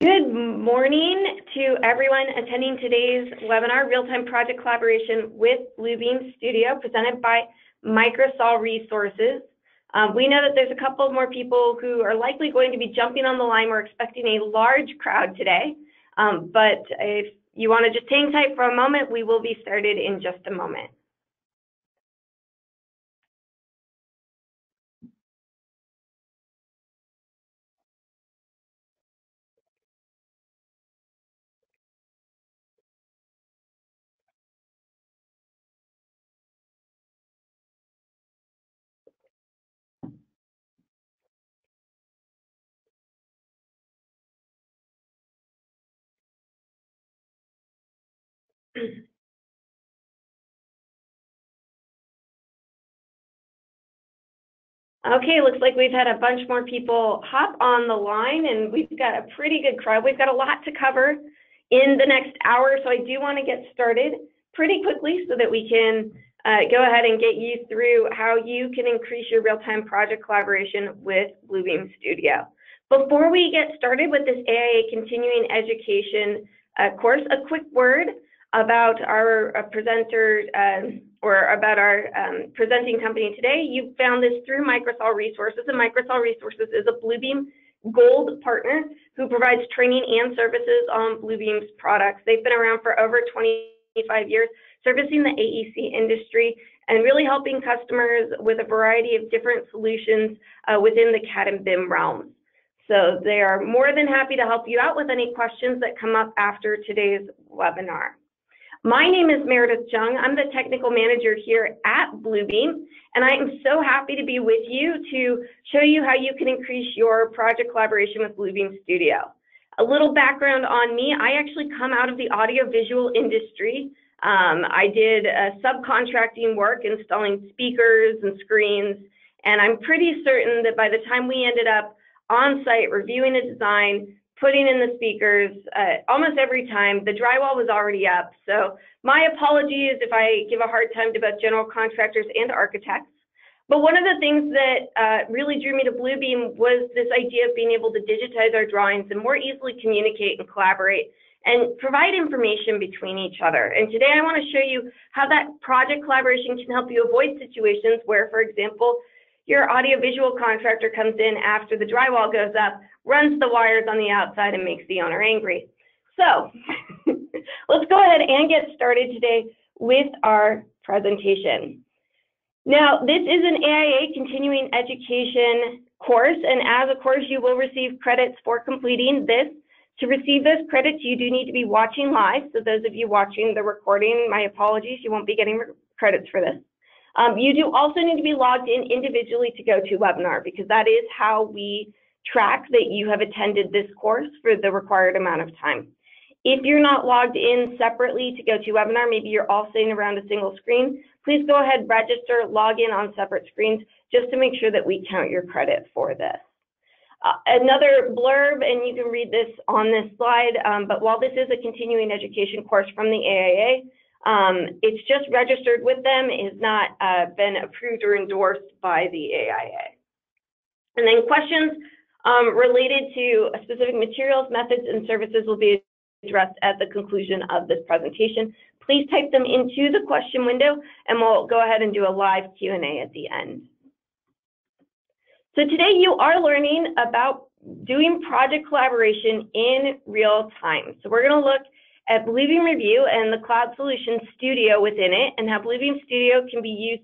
Good morning to everyone attending today's webinar, Real-Time Project Collaboration with Bluebeam Studio, presented by Microsol Resources. Um, we know that there's a couple more people who are likely going to be jumping on the line. We're expecting a large crowd today, um, but if you want to just hang tight for a moment, we will be started in just a moment. Okay, looks like we've had a bunch more people hop on the line and we've got a pretty good crowd. We've got a lot to cover in the next hour, so I do want to get started pretty quickly so that we can uh, go ahead and get you through how you can increase your real-time project collaboration with Bluebeam Studio. Before we get started with this AIA continuing education uh, course, a quick word about our uh, presenter um, or about our um, presenting company today. You found this through Microsol Resources, and Microsol Resources is a Bluebeam Gold partner who provides training and services on Bluebeam's products. They've been around for over 25 years, servicing the AEC industry and really helping customers with a variety of different solutions uh, within the CAD and BIM realms. So they are more than happy to help you out with any questions that come up after today's webinar. My name is Meredith Jung. I'm the technical manager here at Bluebeam, and I am so happy to be with you to show you how you can increase your project collaboration with Bluebeam Studio. A little background on me, I actually come out of the audiovisual industry. Um, I did uh, subcontracting work installing speakers and screens, and I'm pretty certain that by the time we ended up on site reviewing a design, putting in the speakers uh, almost every time. The drywall was already up. So my apologies if I give a hard time to both general contractors and architects. But one of the things that uh, really drew me to Bluebeam was this idea of being able to digitize our drawings and more easily communicate and collaborate and provide information between each other. And today I want to show you how that project collaboration can help you avoid situations where, for example, your audiovisual contractor comes in after the drywall goes up runs the wires on the outside and makes the owner angry. So let's go ahead and get started today with our presentation. Now, this is an AIA continuing education course, and as a course, you will receive credits for completing this. To receive those credits, you do need to be watching live. So those of you watching the recording, my apologies, you won't be getting credits for this. Um, you do also need to be logged in individually to GoToWebinar because that is how we track that you have attended this course for the required amount of time. If you're not logged in separately to GoToWebinar, maybe you're all sitting around a single screen, please go ahead, register, log in on separate screens just to make sure that we count your credit for this. Uh, another blurb, and you can read this on this slide, um, but while this is a continuing education course from the AIA, um, it's just registered with them, it has not uh, been approved or endorsed by the AIA. And then questions um, related to specific materials, methods, and services will be addressed at the conclusion of this presentation. Please type them into the question window and we'll go ahead and do a live Q&A at the end. So today you are learning about doing project collaboration in real time. So we're going to look at Bluebeam Revu and the Cloud Solutions Studio within it and how Bluebeam Studio can be used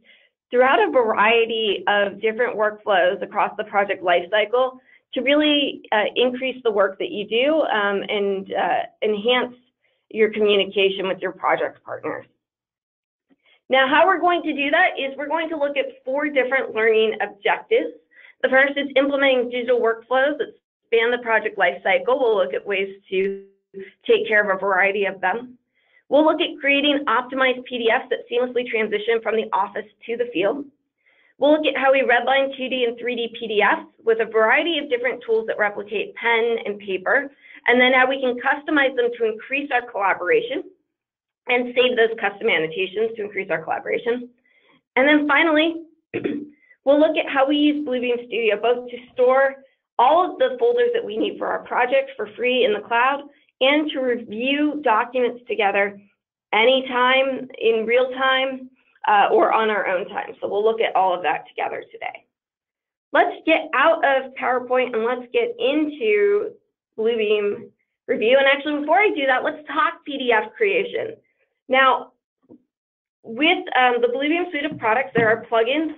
throughout a variety of different workflows across the project lifecycle to really uh, increase the work that you do um, and uh, enhance your communication with your project partners. Now, how we're going to do that is we're going to look at four different learning objectives. The first is implementing digital workflows that span the project lifecycle. We'll look at ways to take care of a variety of them. We'll look at creating optimized PDFs that seamlessly transition from the office to the field. We'll look at how we redline 2D and 3D PDFs with a variety of different tools that replicate pen and paper, and then how we can customize them to increase our collaboration and save those custom annotations to increase our collaboration. And then finally, we'll look at how we use Bluebeam Studio both to store all of the folders that we need for our project for free in the cloud and to review documents together anytime in real time uh, or on our own time. So we'll look at all of that together today. Let's get out of PowerPoint and let's get into Bluebeam Revu. And actually, before I do that, let's talk PDF creation. Now, with um, the Bluebeam suite of products, there are plugins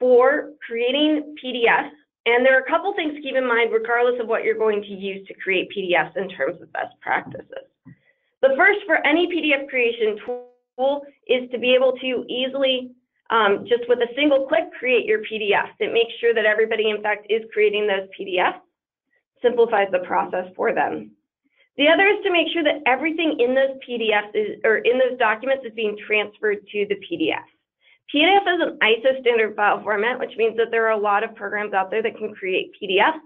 for creating PDFs. And there are a couple things to keep in mind, regardless of what you're going to use to create PDFs in terms of best practices. The first for any PDF creation tool is to be able to easily, um, just with a single click, create your PDFs. It makes sure that everybody, in fact, is creating those PDFs, simplifies the process for them. The other is to make sure that everything in those PDFs is, or in those documents is being transferred to the PDF. PDF is an ISO standard file format, which means that there are a lot of programs out there that can create PDFs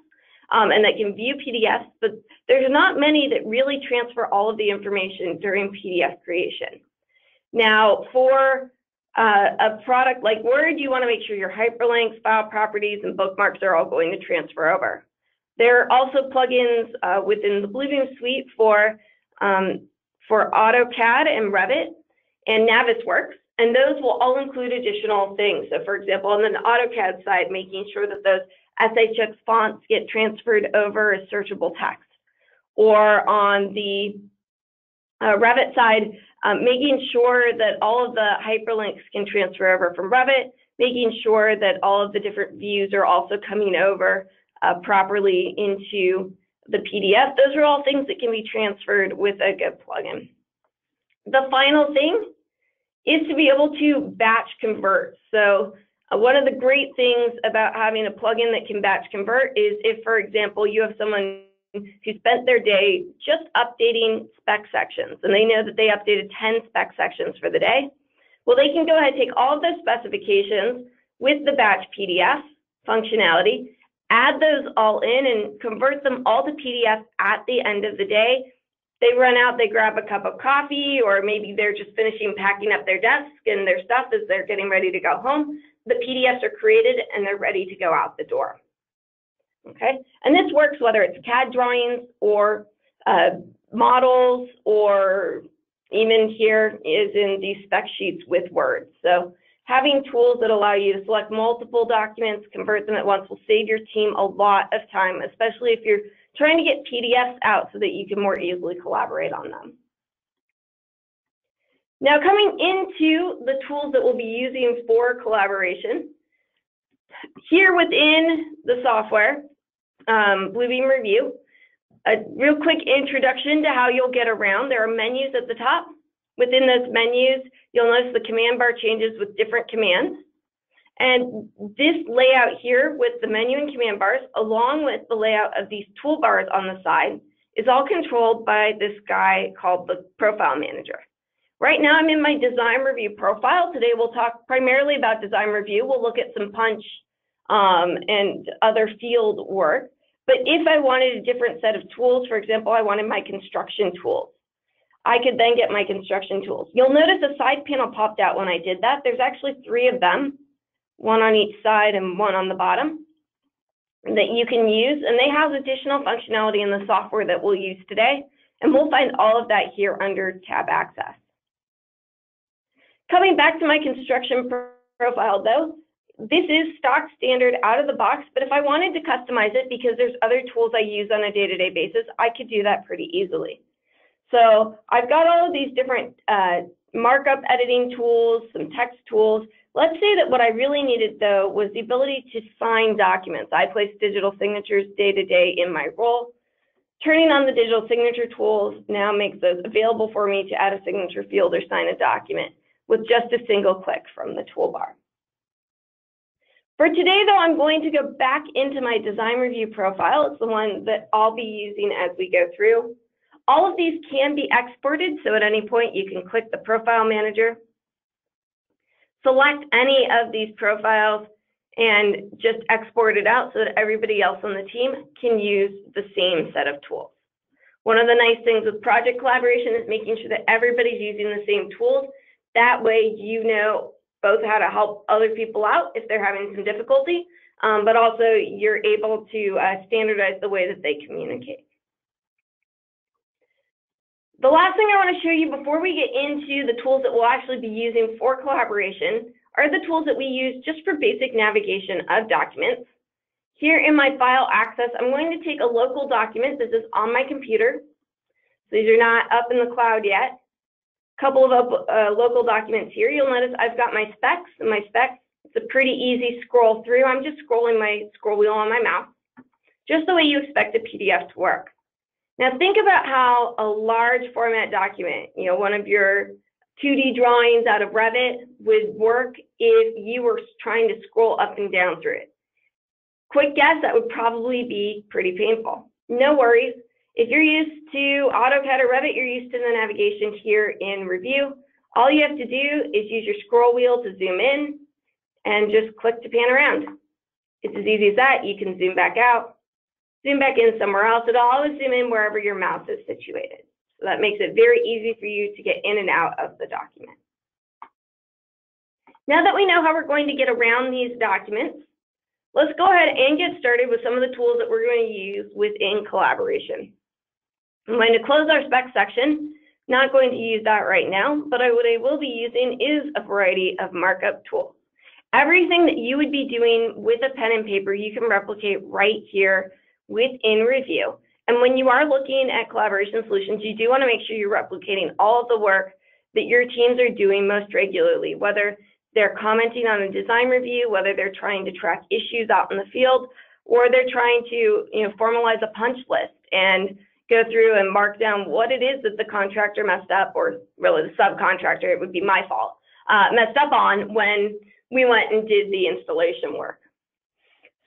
um, and that can view PDFs, but there's not many that really transfer all of the information during PDF creation. Now, for uh, a product like Word, you want to make sure your hyperlinks, file properties, and bookmarks are all going to transfer over. There are also plugins uh, within the Bluebeam suite for, um, for AutoCAD and Revit and Navisworks, and those will all include additional things. So for example, on the AutoCAD side, making sure that those SHX fonts get transferred over as searchable text. Or on the uh, Revit side, um, making sure that all of the hyperlinks can transfer over from Revit, making sure that all of the different views are also coming over uh, properly into the PDF. Those are all things that can be transferred with a good plugin. The final thing is to be able to batch convert. So uh, one of the great things about having a plugin that can batch convert is if, for example, you have someone who spent their day just updating spec sections and they know that they updated 10 spec sections for the day. Well, they can go ahead and take all of those specifications with the batch PDF functionality, add those all in and convert them all to PDF at the end of the day. They run out, they grab a cup of coffee, or maybe they're just finishing packing up their desk and their stuff as they're getting ready to go home the PDFs are created and they're ready to go out the door. Okay, and this works whether it's CAD drawings or uh, models or even here is in these spec sheets with Word. So having tools that allow you to select multiple documents, convert them at once will save your team a lot of time, especially if you're trying to get PDFs out so that you can more easily collaborate on them. Now coming into the tools that we'll be using for collaboration, here within the software, um, Bluebeam Revu, a real quick introduction to how you'll get around. There are menus at the top. Within those menus, you'll notice the command bar changes with different commands. And this layout here with the menu and command bars, along with the layout of these toolbars on the side, is all controlled by this guy called the Profile Manager. Right now I'm in my design review profile. Today we'll talk primarily about design review. We'll look at some punch um, and other field work. But if I wanted a different set of tools, for example, I wanted my construction tools, I could then get my construction tools. You'll notice a side panel popped out when I did that. There's actually three of them, one on each side and one on the bottom that you can use. And they have additional functionality in the software that we'll use today. And we'll find all of that here under tab access. Coming back to my construction profile though, this is stock standard out of the box, but if I wanted to customize it because there's other tools I use on a day-to-day -day basis, I could do that pretty easily. So I've got all of these different uh, markup editing tools, some text tools. Let's say that what I really needed though was the ability to sign documents. I place digital signatures day to day in my role. Turning on the digital signature tools now makes those available for me to add a signature field or sign a document with just a single click from the toolbar. For today, though, I'm going to go back into my design review profile. It's the one that I'll be using as we go through. All of these can be exported, so at any point you can click the Profile Manager, select any of these profiles, and just export it out so that everybody else on the team can use the same set of tools. One of the nice things with project collaboration is making sure that everybody's using the same tools that way, you know both how to help other people out if they're having some difficulty, um, but also you're able to uh, standardize the way that they communicate. The last thing I want to show you before we get into the tools that we'll actually be using for collaboration are the tools that we use just for basic navigation of documents. Here in my file access, I'm going to take a local document. This is on my computer. So these are not up in the cloud yet. A couple of uh, local documents here. You'll notice I've got my specs and my specs. It's a pretty easy scroll through. I'm just scrolling my scroll wheel on my mouse, just the way you expect a PDF to work. Now think about how a large format document, you know, one of your 2D drawings out of Revit would work if you were trying to scroll up and down through it. Quick guess, that would probably be pretty painful. No worries. If you're used to AutoCAD or Revit, you're used to the navigation here in Revu. All you have to do is use your scroll wheel to zoom in and just click to pan around. It's as easy as that. You can zoom back out zoom back in somewhere else. It'll always zoom in wherever your mouse is situated. So that makes it very easy for you to get in and out of the document. Now that we know how we're going to get around these documents, let's go ahead and get started with some of the tools that we're going to use within collaboration. I'm going to close our spec section. Not going to use that right now, but what I will be using is a variety of markup tools. Everything that you would be doing with a pen and paper, you can replicate right here within review. And when you are looking at collaboration solutions, you do want to make sure you're replicating all of the work that your teams are doing most regularly, whether they're commenting on a design review, whether they're trying to track issues out in the field, or they're trying to you know, formalize a punch list and go through and mark down what it is that the contractor messed up, or really the subcontractor, it would be my fault, uh, messed up on when we went and did the installation work.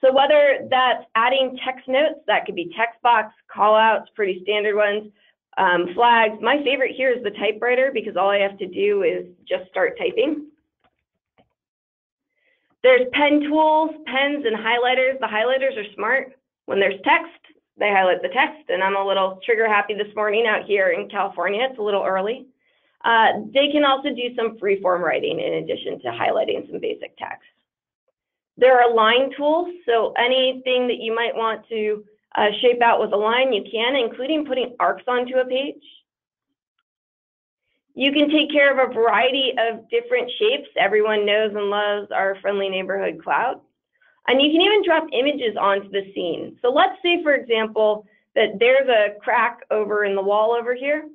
So whether that's adding text notes, that could be text box, callouts, pretty standard ones, um, flags. My favorite here is the typewriter because all I have to do is just start typing. There's pen tools, pens, and highlighters. The highlighters are smart. When there's text, they highlight the text, and I'm a little trigger happy this morning out here in California. It's a little early. Uh, they can also do some free-form writing in addition to highlighting some basic text. There are line tools, so anything that you might want to uh, shape out with a line, you can, including putting arcs onto a page. You can take care of a variety of different shapes. Everyone knows and loves our friendly neighborhood cloud. And you can even drop images onto the scene. So let's say, for example, that there's a crack over in the wall over here.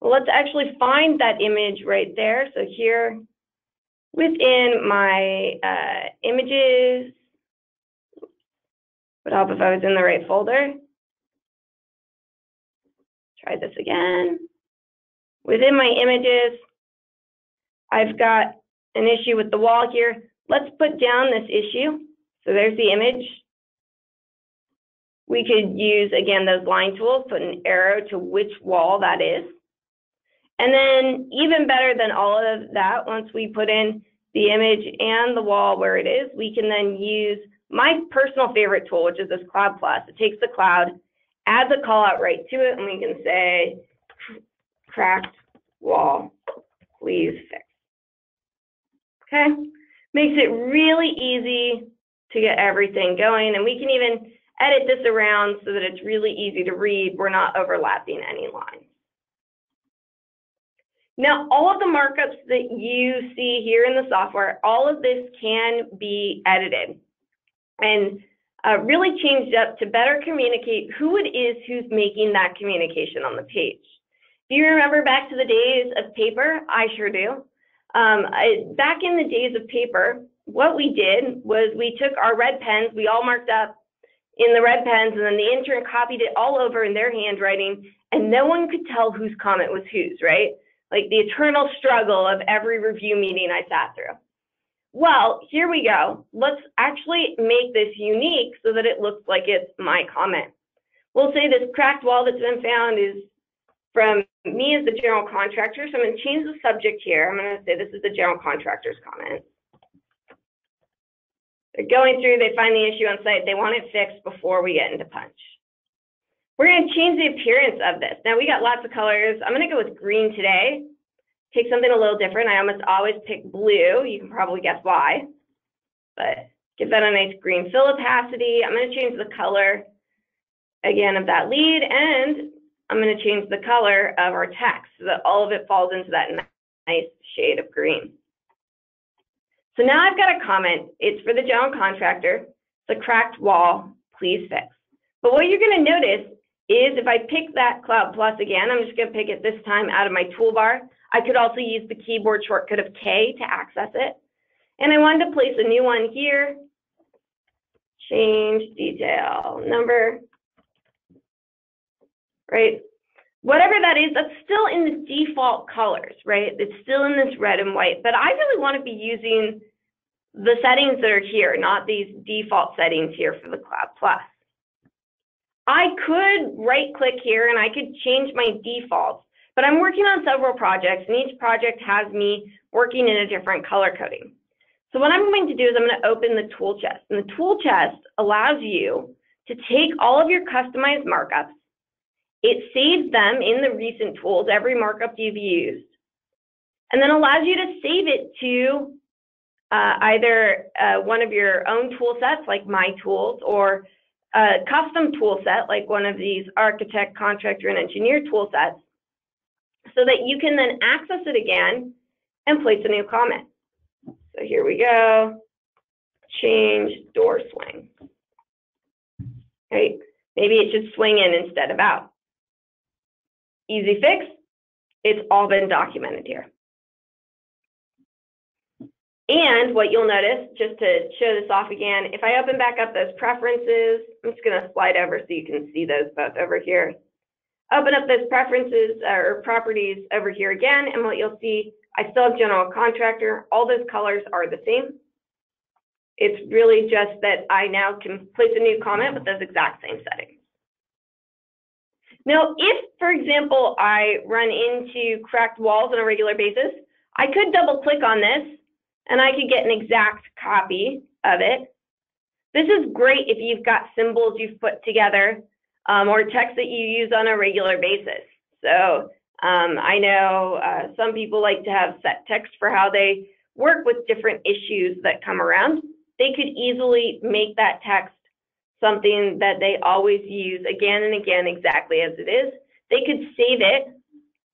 Well, let's actually find that image right there. So here, within my uh, images, would help if I was in the right folder. Try this again. Within my images, I've got an issue with the wall here. Let's put down this issue. So there's the image. We could use, again, those line tools, put an arrow to which wall that is. And then even better than all of that, once we put in the image and the wall where it is, we can then use my personal favorite tool, which is this Cloud Plus. It takes the cloud, adds a call out right to it, and we can say, cracked wall, please fix. Okay, makes it really easy to get everything going, and we can even edit this around so that it's really easy to read. We're not overlapping any lines. Now, all of the markups that you see here in the software, all of this can be edited and uh, really changed up to better communicate who it is who's making that communication on the page. Do you remember back to the days of paper? I sure do. Um, I, back in the days of paper, what we did was we took our red pens, we all marked up in the red pens, and then the intern copied it all over in their handwriting, and no one could tell whose comment was whose, right? Like the eternal struggle of every review meeting I sat through. Well, here we go. Let's actually make this unique so that it looks like it's my comment. We'll say this cracked wall that's been found is from me as the general contractor. So I'm going to change the subject here. I'm going to say this is the general contractor's comment. They're going through, they find the issue on site, they want it fixed before we get into punch. We're going to change the appearance of this. Now we got lots of colors. I'm going to go with green today. Take something a little different. I almost always pick blue. You can probably guess why. But give that a nice green fill opacity. I'm going to change the color again of that lead and I'm going to change the color of our text so that all of it falls into that nice shade of green. So now I've got a comment. It's for the general contractor. It's a cracked wall, please fix. But what you're going to notice is if I pick that Cloud Plus again, I'm just going to pick it this time out of my toolbar. I could also use the keyboard shortcut of K to access it. And I wanted to place a new one here. Change detail number, right? Whatever that is, that's still in the default colors, right? It's still in this red and white, but I really want to be using the settings that are here, not these default settings here for the Cloud Plus. I could right click here and I could change my defaults, but I'm working on several projects and each project has me working in a different color coding. So what I'm going to do is I'm going to open the tool chest and the tool chest allows you to take all of your customized markups. It saves them in the recent tools, every markup you've used, and then allows you to save it to uh, either uh, one of your own tool sets like My Tools or a custom tool set like one of these architect, contractor, and engineer tool sets so that you can then access it again and place a new comment. So here we go, change door swing. Right? Maybe it should swing in instead of out. Easy fix, it's all been documented here. And what you'll notice, just to show this off again, if I open back up those preferences, I'm just going to slide over so you can see those both over here. Open up those preferences uh, or properties over here again, and what you'll see, I still have general contractor. All those colors are the same. It's really just that I now can place a new comment with those exact same settings. Now, if, for example, I run into cracked walls on a regular basis, I could double click on this and I could get an exact copy of it. This is great if you've got symbols you've put together um, or text that you use on a regular basis. So um, I know uh, some people like to have set text for how they work with different issues that come around. They could easily make that text something that they always use again and again exactly as it is. They could save it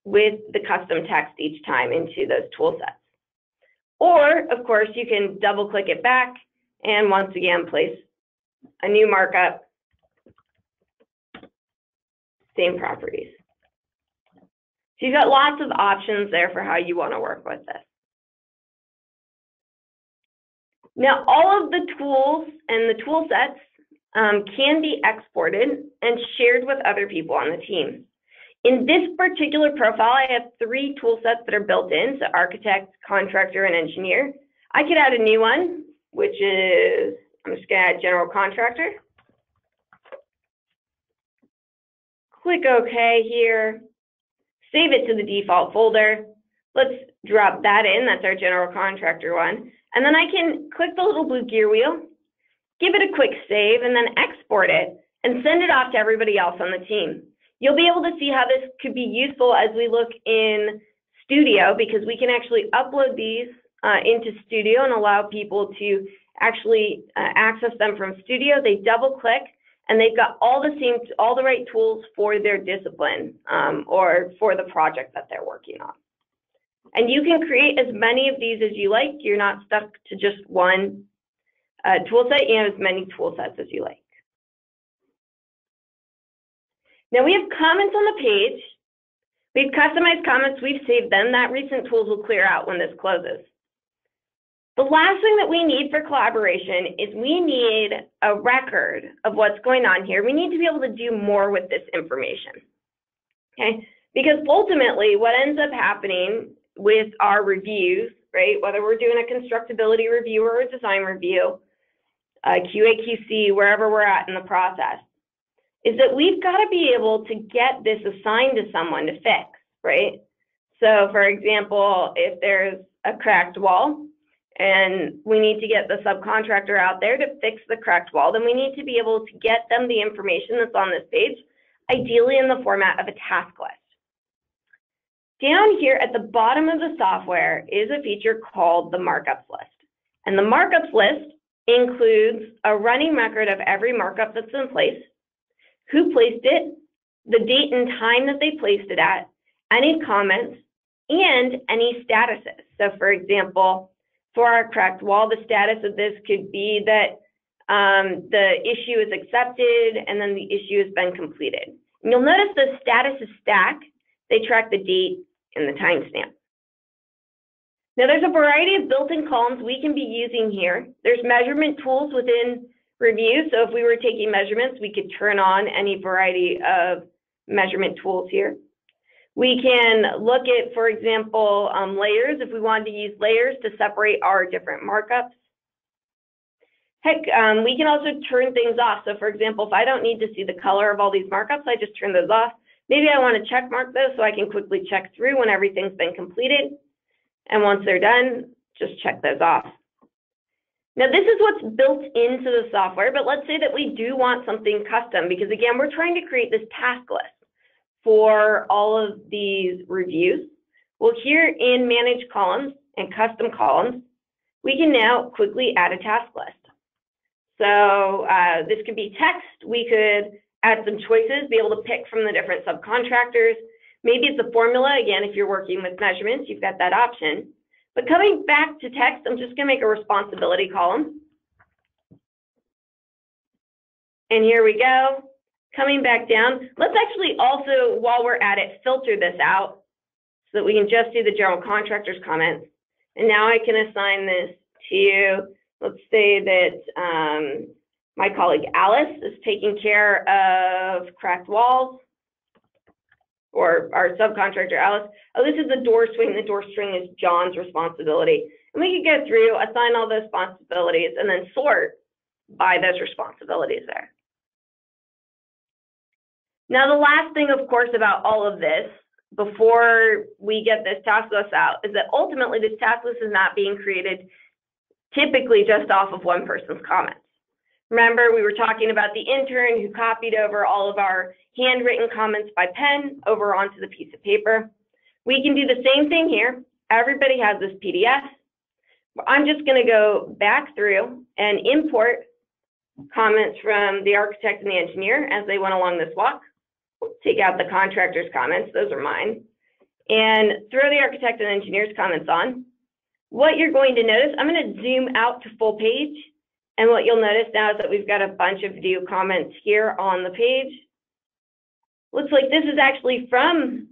with the custom text each time into those tool sets. Or, of course, you can double click it back and once again place a new markup, same properties. So you've got lots of options there for how you want to work with this. Now, all of the tools and the tool sets um, can be exported and shared with other people on the team. In this particular profile, I have three tool sets that are built in, so architect, contractor, and engineer. I could add a new one, which is, I'm just gonna add general contractor. Click OK here, save it to the default folder. Let's drop that in, that's our general contractor one. And then I can click the little blue gear wheel, give it a quick save, and then export it and send it off to everybody else on the team. You'll be able to see how this could be useful as we look in Studio because we can actually upload these uh, into Studio and allow people to actually uh, access them from Studio. They double click and they've got all the same, all the right tools for their discipline um, or for the project that they're working on. And you can create as many of these as you like. You're not stuck to just one uh, tool set. You have as many tool sets as you like. Now we have comments on the page. We've customized comments, we've saved them. That recent tools will clear out when this closes. The last thing that we need for collaboration is we need a record of what's going on here. We need to be able to do more with this information. Okay, because ultimately what ends up happening with our reviews, right, whether we're doing a constructability review or a design review, a QA, QC, wherever we're at in the process, is that we've got to be able to get this assigned to someone to fix, right? So for example, if there's a cracked wall and we need to get the subcontractor out there to fix the cracked wall, then we need to be able to get them the information that's on this page, ideally in the format of a task list. Down here at the bottom of the software is a feature called the markups list. And the markups list includes a running record of every markup that's in place, who placed it, the date and time that they placed it at, any comments, and any statuses. So for example, for our cracked wall, the status of this could be that um, the issue is accepted and then the issue has been completed. And you'll notice the status is stack. They track the date and the timestamp. Now there's a variety of built-in columns we can be using here. There's measurement tools within Revu. So if we were taking measurements, we could turn on any variety of measurement tools here. We can look at, for example, um, layers, if we wanted to use layers to separate our different markups. Heck, um, we can also turn things off. So for example, if I don't need to see the color of all these markups, I just turn those off. Maybe I want to check mark those so I can quickly check through when everything's been completed. And once they're done, just check those off. Now this is what's built into the software, but let's say that we do want something custom because again, we're trying to create this task list for all of these reviews. Well, here in Manage Columns and Custom Columns, we can now quickly add a task list. So uh, this could be text. We could add some choices, be able to pick from the different subcontractors. Maybe it's a formula. Again, if you're working with measurements, you've got that option. But coming back to text, I'm just going to make a responsibility column. And here we go. Coming back down, let's actually also, while we're at it, filter this out so that we can just do the general contractor's comments. And now I can assign this to, let's say that um, my colleague Alice is taking care of cracked walls or our subcontractor Alice. Oh, this is the door swing. The door swing is John's responsibility. And we could go through, assign all those responsibilities, and then sort by those responsibilities there. Now, the last thing, of course, about all of this, before we get this task list out, is that ultimately this task list is not being created typically just off of one person's comments. Remember, we were talking about the intern who copied over all of our handwritten comments by pen over onto the piece of paper. We can do the same thing here. Everybody has this PDF. I'm just going to go back through and import comments from the architect and the engineer as they went along this walk take out the contractor's comments, those are mine, and throw the architect and engineer's comments on. What you're going to notice, I'm going to zoom out to full page, and what you'll notice now is that we've got a bunch of view comments here on the page. Looks like this is actually from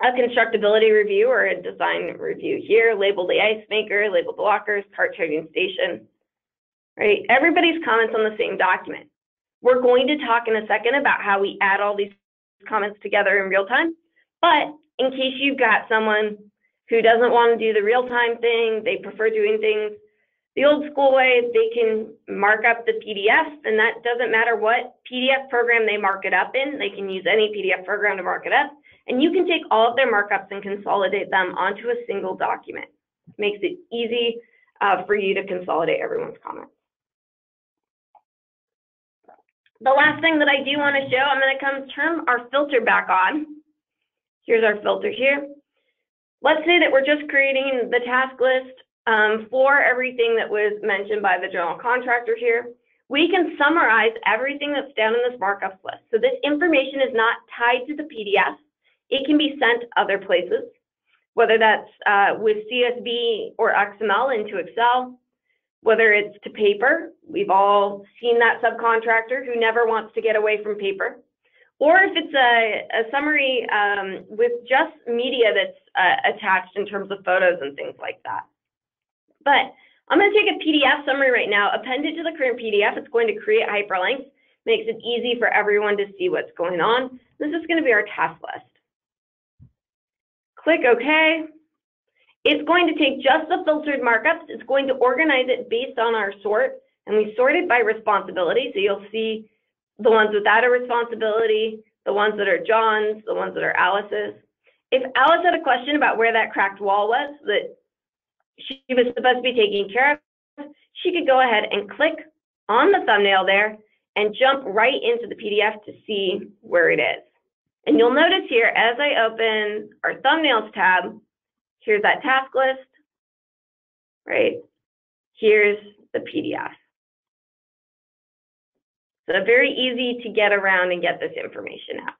a constructability review or a design review here, labeled the ice maker, labeled the lockers, cart charging station, right? Everybody's comments on the same document. We're going to talk in a second about how we add all these comments together in real time. But in case you've got someone who doesn't want to do the real time thing, they prefer doing things the old school way, they can mark up the PDF, and that doesn't matter what PDF program they mark it up in. They can use any PDF program to mark it up, and you can take all of their markups and consolidate them onto a single document. Makes it easy uh, for you to consolidate everyone's comments. The last thing that I do want to show, I'm going to come turn our filter back on. Here's our filter here. Let's say that we're just creating the task list um, for everything that was mentioned by the general contractor here. We can summarize everything that's down in this markup list. So this information is not tied to the PDF. It can be sent other places, whether that's uh, with CSV or XML into Excel, whether it's to paper, we've all seen that subcontractor who never wants to get away from paper, or if it's a, a summary um, with just media that's uh, attached in terms of photos and things like that. But I'm going to take a PDF summary right now, append it to the current PDF. It's going to create hyperlinks, makes it easy for everyone to see what's going on. This is going to be our task list. Click OK. It's going to take just the filtered markups. It's going to organize it based on our sort, and we sort it by responsibility. So you'll see the ones without a responsibility, the ones that are John's, the ones that are Alice's. If Alice had a question about where that cracked wall was that she was supposed to be taking care of, she could go ahead and click on the thumbnail there and jump right into the PDF to see where it is. And you'll notice here, as I open our thumbnails tab, Here's that task list, right? Here's the PDF. So very easy to get around and get this information out.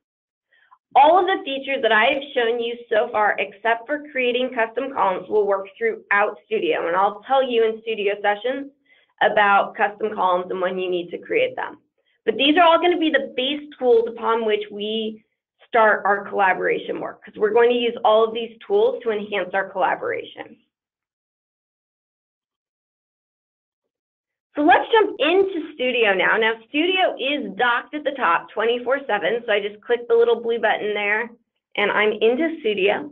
All of the features that I have shown you so far, except for creating custom columns, will work throughout Studio. And I'll tell you in Studio sessions about custom columns and when you need to create them. But these are all going to be the base tools upon which we start our collaboration work, because we're going to use all of these tools to enhance our collaboration. So let's jump into Studio now. Now, Studio is docked at the top 24-7, so I just click the little blue button there, and I'm into Studio.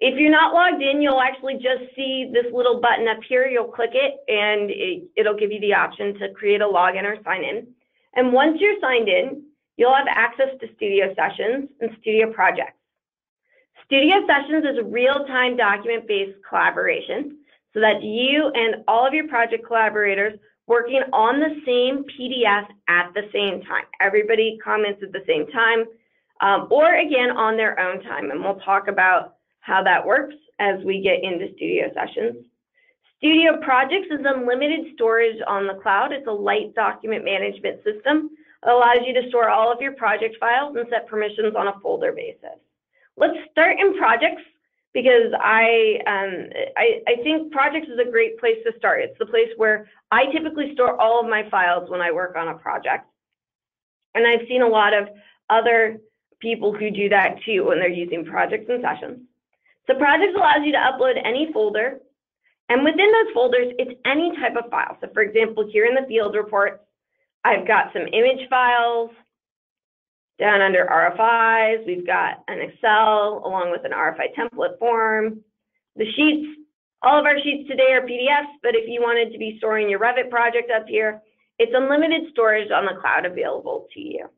If you're not logged in, you'll actually just see this little button up here. You'll click it, and it, will give you the option to create a login or sign in. And once you're signed in, you'll have access to Studio Sessions and Studio Projects. Studio Sessions is a real-time document-based collaboration so that you and all of your project collaborators working on the same PDF at the same time. Everybody comments at the same time, um, or again on their own time. And we'll talk about how that works as we get into studio sessions. Studio Projects is unlimited storage on the cloud. It's a light document management system. It allows you to store all of your project files and set permissions on a folder basis. Let's start in projects because I, um, I, I think projects is a great place to start. It's the place where I typically store all of my files when I work on a project. And I've seen a lot of other people who do that too when they're using projects and sessions. So projects allows you to upload any folder. And within those folders, it's any type of file. So for example, here in the field report, I've got some image files, down under RFIs, we've got an Excel along with an RFI template form. The sheets, all of our sheets today are PDFs, but if you wanted to be storing your Revit project up here, it's unlimited storage on the cloud available to you.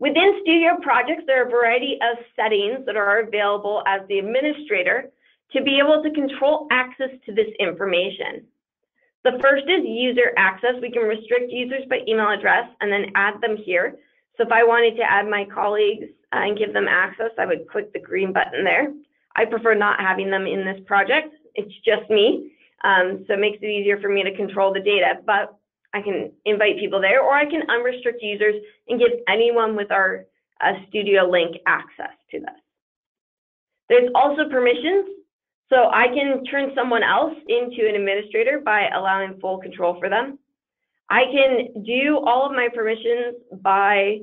Within Studio Projects, there are a variety of settings that are available as the administrator to be able to control access to this information. The first is user access. We can restrict users by email address and then add them here. So if I wanted to add my colleagues uh, and give them access, I would click the green button there. I prefer not having them in this project. It's just me. Um, so it makes it easier for me to control the data, but I can invite people there or I can unrestrict users and give anyone with our uh, studio link access to this. There's also permissions. So I can turn someone else into an administrator by allowing full control for them. I can do all of my permissions by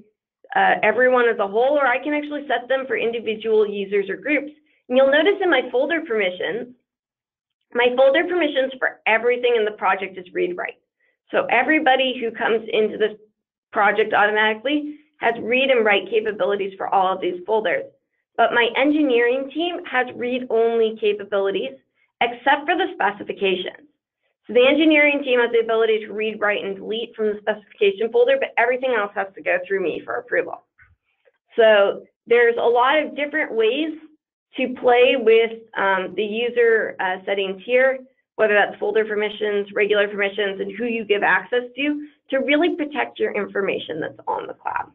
uh, everyone as a whole, or I can actually set them for individual users or groups. And you'll notice in my folder permissions, my folder permissions for everything in the project is read write. So everybody who comes into this project automatically has read and write capabilities for all of these folders. But my engineering team has read only capabilities except for the specifications. So the engineering team has the ability to read, write, and delete from the specification folder, but everything else has to go through me for approval. So there's a lot of different ways to play with um, the user uh, settings here, whether that's folder permissions, regular permissions, and who you give access to, to really protect your information that's on the cloud.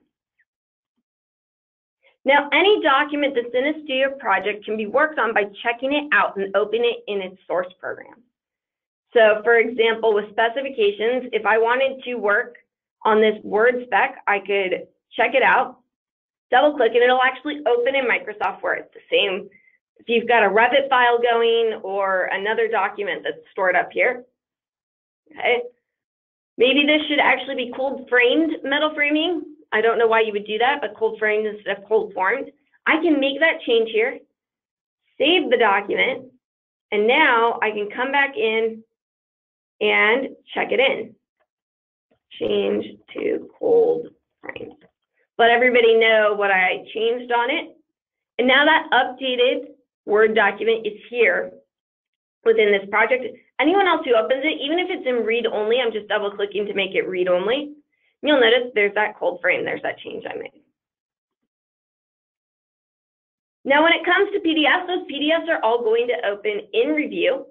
Now, any document that's in a Studio project can be worked on by checking it out and opening it in its source program. So for example, with specifications, if I wanted to work on this Word spec, I could check it out, double click, and it'll actually open in Microsoft Word. The same if you've got a Revit file going or another document that's stored up here. Okay. Maybe this should actually be cold framed metal framing. I don't know why you would do that, but cold framed instead of cold formed. I can make that change here, save the document, and now I can come back in and check it in. Change to cold frame. Let everybody know what I changed on it. And now that updated Word document is here within this project. Anyone else who opens it, even if it's in read only, I'm just double clicking to make it read only. You'll notice there's that cold frame, there's that change I made. Now, when it comes to PDFs, those PDFs are all going to open in Revu.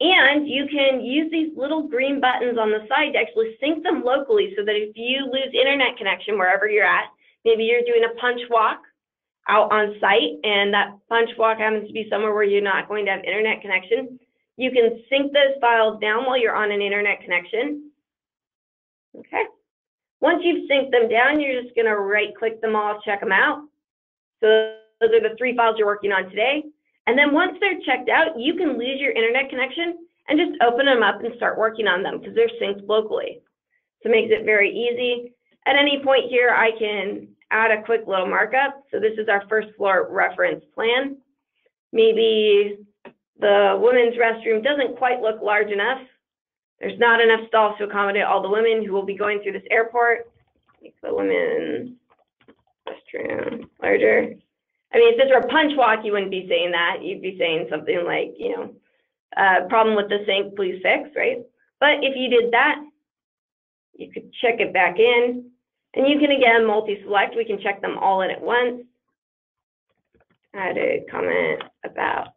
And you can use these little green buttons on the side to actually sync them locally so that if you lose internet connection wherever you're at, maybe you're doing a punch walk out on site and that punch walk happens to be somewhere where you're not going to have internet connection, You can sync those files down while you're on an internet connection. Okay. Once you've synced them down, you're just gonna right click them all, check them out. So those are the three files you're working on today. And then once they're checked out, you can lose your internet connection and just open them up and start working on them because they're synced locally. So it makes it very easy. At any point here, I can add a quick little markup. So this is our first floor reference plan. Maybe the women's restroom doesn't quite look large enough. There's not enough stalls to accommodate all the women who will be going through this airport. Make the women's restroom larger. I mean, if this were a punch walk, you wouldn't be saying that. You'd be saying something like, you know, uh, problem with the sink, please fix, right? But if you did that, you could check it back in. And you can, again, multi-select. We can check them all in at once. Add a comment about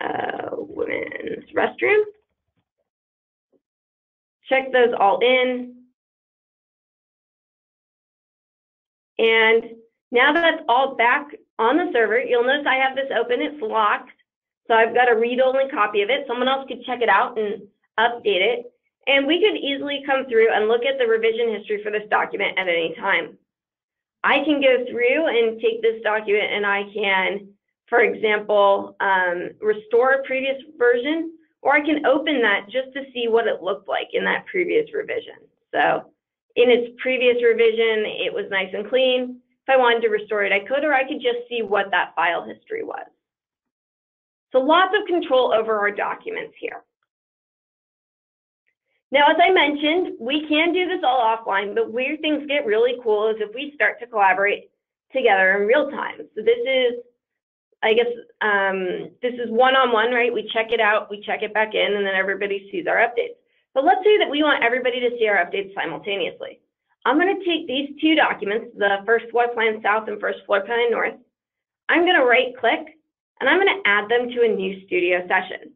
uh, women's restroom. Check those all in. And now that's all back on the server, you'll notice I have this open, it's locked. So I've got a read-only copy of it. Someone else could check it out and update it. And we could easily come through and look at the revision history for this document at any time. I can go through and take this document and I can, for example, um, restore a previous version, or I can open that just to see what it looked like in that previous revision. So in its previous revision, it was nice and clean. If I wanted to restore it, I could, or I could just see what that file history was. So lots of control over our documents here. Now, as I mentioned, we can do this all offline, but where things get really cool is if we start to collaborate together in real time. So this is, I guess, um, this is one-on-one, -on -one, right? We check it out, we check it back in, and then everybody sees our updates. But let's say that we want everybody to see our updates simultaneously. I'm going to take these two documents, the first floor plan south and first floor plan north. I'm going to right click and I'm going to add them to a new studio session.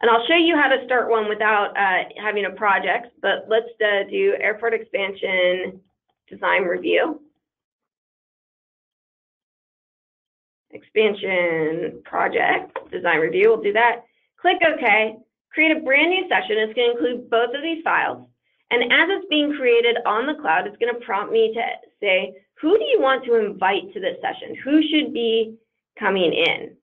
And I'll show you how to start one without uh, having a project, but let's uh, do airport expansion design review. Expansion project design review, we'll do that. Click OK, create a brand new session. It's going to include both of these files. And as it's being created on the cloud, it's going to prompt me to say, who do you want to invite to this session? Who should be coming in?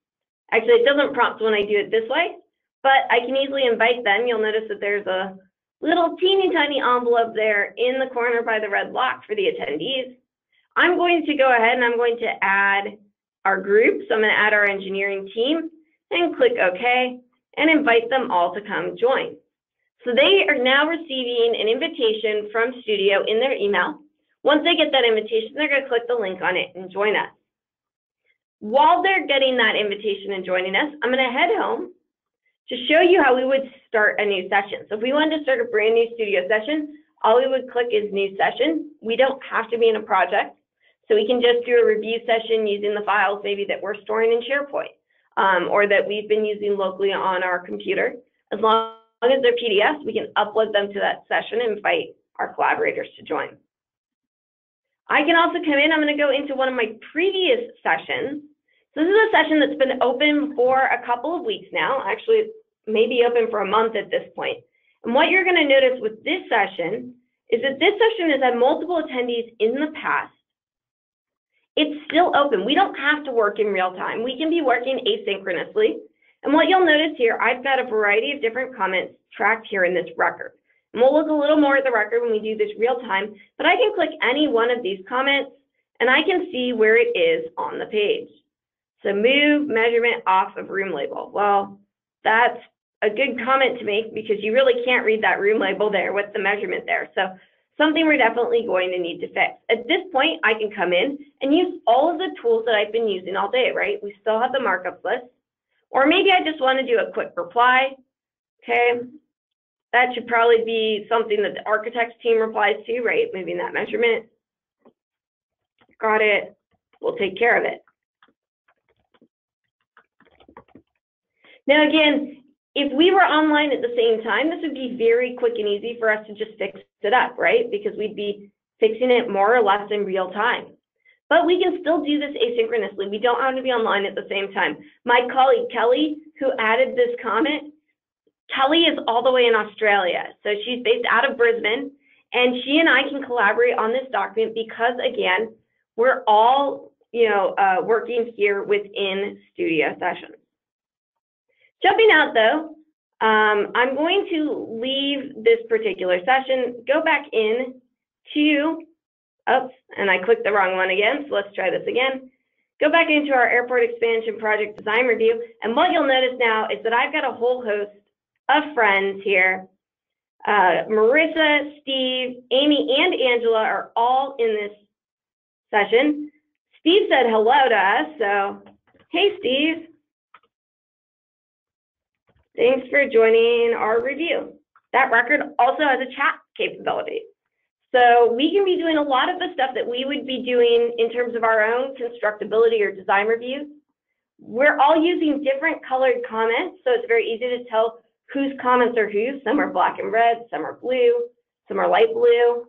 Actually, it doesn't prompt when I do it this way, but I can easily invite them. You'll notice that there's a little teeny tiny envelope there in the corner by the red lock for the attendees. I'm going to go ahead and I'm going to add our group. So I'm going to add our engineering team and click OK and invite them all to come join. So they are now receiving an invitation from Studio in their email. Once they get that invitation, they're going to click the link on it and join us. While they're getting that invitation and joining us, I'm going to head home to show you how we would start a new session. So if we wanted to start a brand new studio session, all we would click is new session. We don't have to be in a project. So we can just do a review session using the files maybe that we're storing in SharePoint um, or that we've been using locally on our computer. As long as they're PDFs, we can upload them to that session and invite our collaborators to join. I can also come in, I'm going to go into one of my previous sessions. So this is a session that's been open for a couple of weeks now, actually maybe open for a month at this point. And what you're going to notice with this session is that this session has had multiple attendees in the past. It's still open. We don't have to work in real time. We can be working asynchronously. And what you'll notice here, I've got a variety of different comments tracked here in this record. And we'll look a little more at the record when we do this real time, but I can click any one of these comments and I can see where it is on the page. So move measurement off of room label. Well, that's a good comment to make because you really can't read that room label there with the measurement there. So something we're definitely going to need to fix. At this point, I can come in and use all of the tools that I've been using all day, right? We still have the markup list. Or maybe I just want to do a quick reply. Okay, that should probably be something that the architects team replies to, right? Maybe in that measurement. Got it. We'll take care of it. Now, again, if we were online at the same time, this would be very quick and easy for us to just fix it up, right? Because we'd be fixing it more or less in real time. But we can still do this asynchronously. We don't have to be online at the same time. My colleague Kelly, who added this comment, Kelly is all the way in Australia, so she's based out of Brisbane, and she and I can collaborate on this document because, again, we're all, you know, uh, working here within Studio Sessions. Jumping out though, um, I'm going to leave this particular session, go back in to, oops, and I clicked the wrong one again, so let's try this again. Go back into our airport expansion project design review, and what you'll notice now is that I've got a whole host of friends here. Uh, Marissa, Steve, Amy, and Angela are all in this session. Steve said hello to us, so hey, Steve. Thanks for joining our review. That record also has a chat capability. So we can be doing a lot of the stuff that we would be doing in terms of our own constructability or design reviews. We're all using different colored comments, so it's very easy to tell whose comments are whose. Some are black and red, some are blue, some are light blue,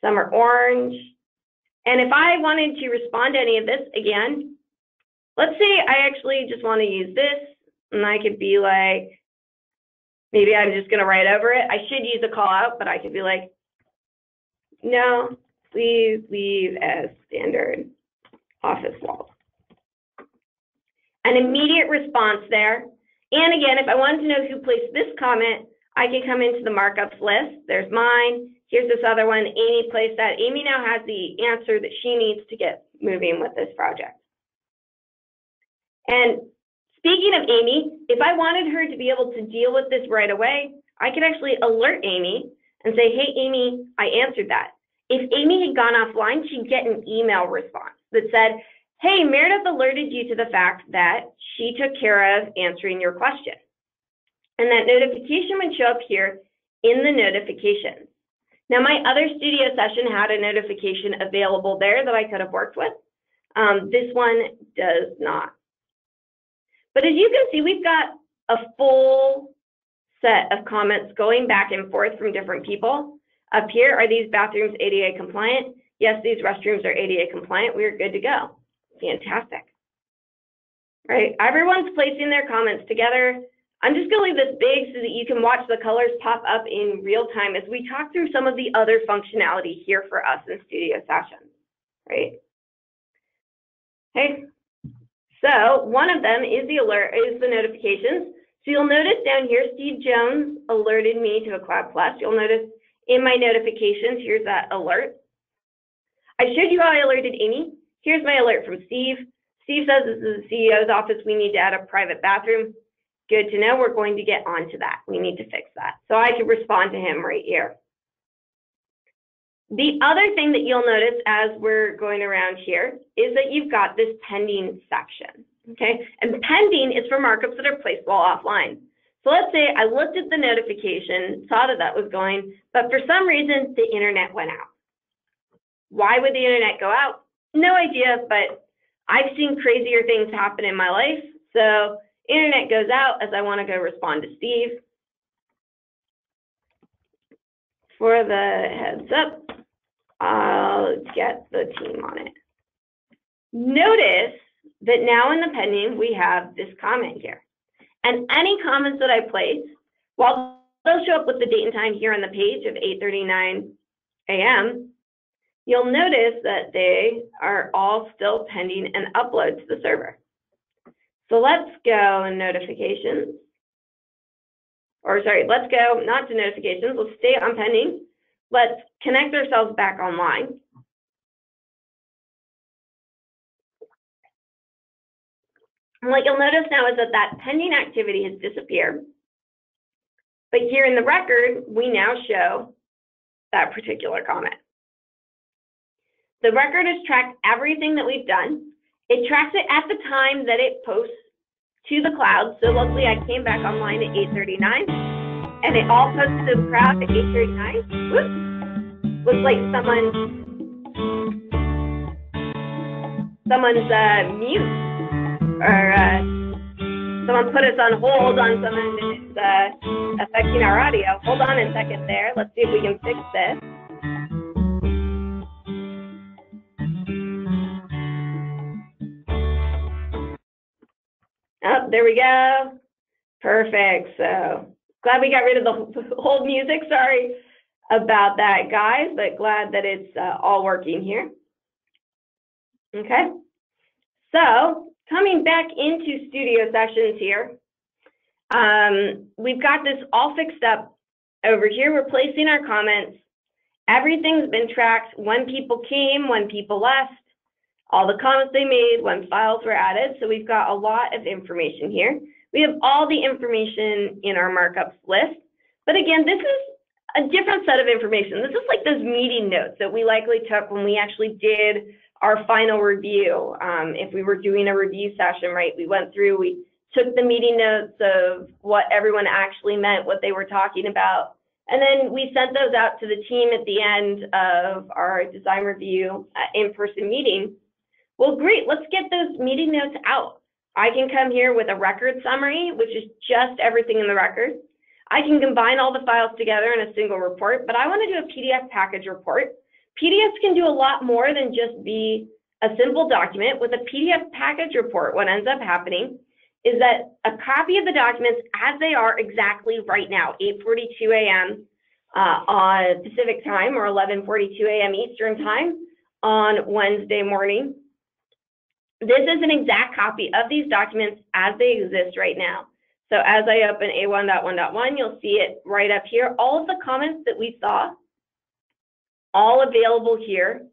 some are orange. And if I wanted to respond to any of this, again, let's say I actually just want to use this, and I could be like, maybe I'm just going to write over it. I should use a call out, but I could be like, no, please leave as standard office walls. An immediate response there. And again, if I wanted to know who placed this comment, I can come into the markups list. There's mine. Here's this other one. Amy placed that. Amy now has the answer that she needs to get moving with this project. And speaking of Amy, if I wanted her to be able to deal with this right away, I could actually alert Amy and say, hey, Amy, I answered that. If Amy had gone offline, she'd get an email response that said, hey, Meredith alerted you to the fact that she took care of answering your question. And that notification would show up here in the notifications. Now, my other studio session had a notification available there that I could have worked with. Um, this one does not. But as you can see, we've got a full set of comments going back and forth from different people. Up here, are these bathrooms ADA compliant? Yes, these restrooms are ADA compliant. We're good to go. Fantastic. Right, everyone's placing their comments together. I'm just gonna leave this big so that you can watch the colors pop up in real time as we talk through some of the other functionality here for us in Studio Sessions, right? Okay, so one of them is the alert, is the notifications. So you'll notice down here, Steve Jones alerted me to a Cloud Plus. You'll notice in my notifications, here's that alert. I showed you how I alerted Amy. Here's my alert from Steve. Steve says this is the CEO's office. We need to add a private bathroom. Good to know. We're going to get onto that. We need to fix that. So I can respond to him right here. The other thing that you'll notice as we're going around here is that you've got this pending section, okay? And pending is for markups that are placed while offline. So let's say I looked at the notification, saw that that was going, but for some reason the internet went out. Why would the internet go out? No idea, but I've seen crazier things happen in my life. So internet goes out as I want to go respond to Steve. For the heads up, I'll get the team on it. Notice that now in the pending, we have this comment here. And any comments that I place, while they'll show up with the date and time here on the page of 8.39 a.m., you'll notice that they are all still pending an upload to the server. So let's go in notifications. Or sorry, let's go not to notifications, let's stay on pending. Let's connect ourselves back online. And what you'll notice now is that that pending activity has disappeared. But here in the record, we now show that particular comment. The record has tracked everything that we've done. It tracks it at the time that it posts to the cloud. So luckily I came back online at 8.39 and it all posts to the crowd at 8.39. Whoops. Looks like someone, someone's uh, mute uh, someone put us on hold on something that's uh, affecting our audio. Hold on a second there. Let's see if we can fix this. Oh, there we go. Perfect. So glad we got rid of the hold music. Sorry about that, guys, but glad that it's uh, all working here. Okay. So coming back into studio sessions here, um, we've got this all fixed up over here. We're placing our comments. Everything's been tracked when people came, when people left, all the comments they made, when files were added. So we've got a lot of information here. We have all the information in our markups list. But again, this is a different set of information. This is like those meeting notes that we likely took when we actually did our final review. Um, if we were doing a review session, right, we went through, we took the meeting notes of what everyone actually meant, what they were talking about, and then we sent those out to the team at the end of our design review uh, in-person meeting. Well, great, let's get those meeting notes out. I can come here with a record summary, which is just everything in the record. I can combine all the files together in a single report, but I want to do a PDF package report. PDFs can do a lot more than just be a simple document. With a PDF package report, what ends up happening is that a copy of the documents as they are exactly right now, 8.42 a.m. Uh, on Pacific time or 11.42 a.m. Eastern time on Wednesday morning. This is an exact copy of these documents as they exist right now. So as I open A1.1.1, you'll see it right up here. All of the comments that we saw, all available here,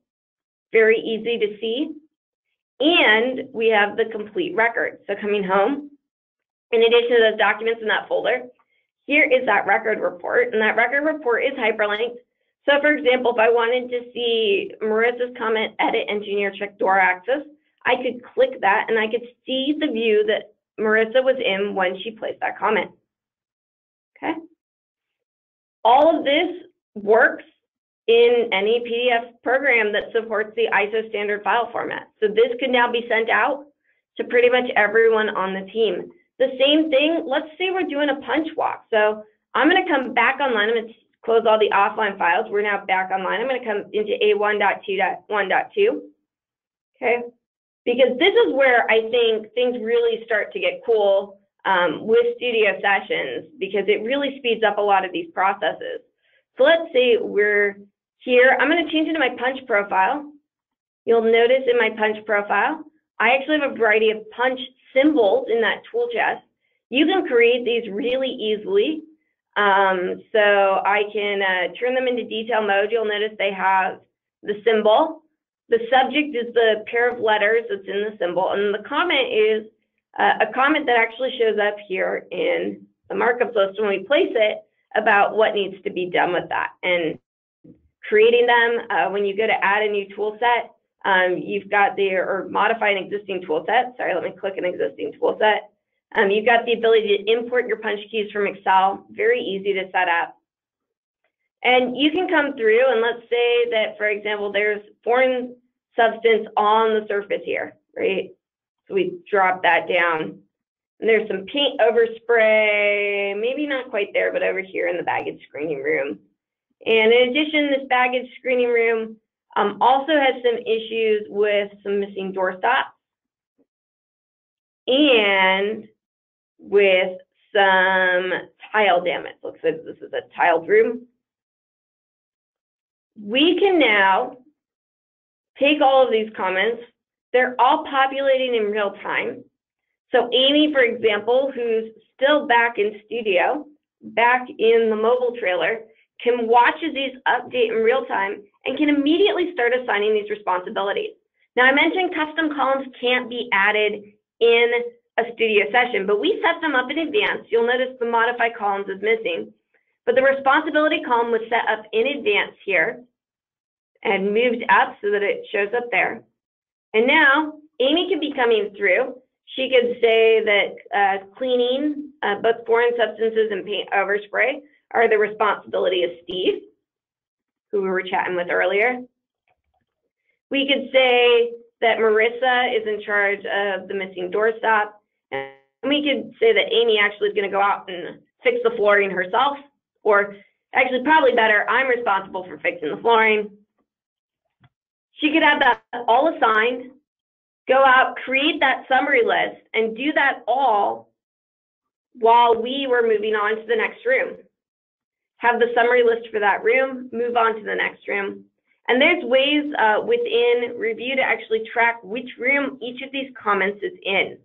very easy to see. And we have the complete record. So coming home, in addition to those documents in that folder, here is that record report. And that record report is hyperlinked. So for example, if I wanted to see Marissa's comment, edit, engineer, check door access, I could click that and I could see the view that Marissa was in when she placed that comment. Okay. All of this works in any PDF program that supports the ISO standard file format. So this could now be sent out to pretty much everyone on the team. The same thing, let's say we're doing a punch walk. So I'm going to come back online. I'm going to close all the offline files. We're now back online. I'm going to come into A1.2.1.2. Okay. Because this is where I think things really start to get cool um, with studio sessions because it really speeds up a lot of these processes. So let's say we're here, I'm going to change it to my punch profile. You'll notice in my punch profile, I actually have a variety of punch symbols in that tool chest. You can create these really easily. Um, so I can uh, turn them into detail mode. You'll notice they have the symbol. The subject is the pair of letters that's in the symbol. And the comment is uh, a comment that actually shows up here in the markup list when we place it about what needs to be done with that. And creating them. Uh, when you go to add a new tool set, um, you've got the, or modify an existing tool set. Sorry, let me click an existing tool set. Um, you've got the ability to import your punch keys from Excel, very easy to set up. And you can come through and let's say that, for example, there's foreign substance on the surface here, right? So we drop that down. And there's some paint overspray, maybe not quite there, but over here in the baggage screening room. And in addition, this baggage screening room um, also has some issues with some missing door stops and with some tile damage. Looks like this is a tiled room. We can now take all of these comments. They're all populating in real time. So Amy, for example, who's still back in studio, back in the mobile trailer, can watch as these update in real time and can immediately start assigning these responsibilities. Now, I mentioned custom columns can't be added in a studio session, but we set them up in advance. You'll notice the modify columns is missing, but the responsibility column was set up in advance here and moved up so that it shows up there. And now Amy can be coming through. She could say that uh, cleaning uh, both foreign substances and paint overspray are the responsibility of Steve, who we were chatting with earlier. We could say that Marissa is in charge of the missing doorstop, and we could say that Amy actually is going to go out and fix the flooring herself, or actually probably better, I'm responsible for fixing the flooring. She could have that all assigned, go out, create that summary list, and do that all while we were moving on to the next room. Have the summary list for that room, move on to the next room. And there's ways uh, within Revu to actually track which room each of these comments is in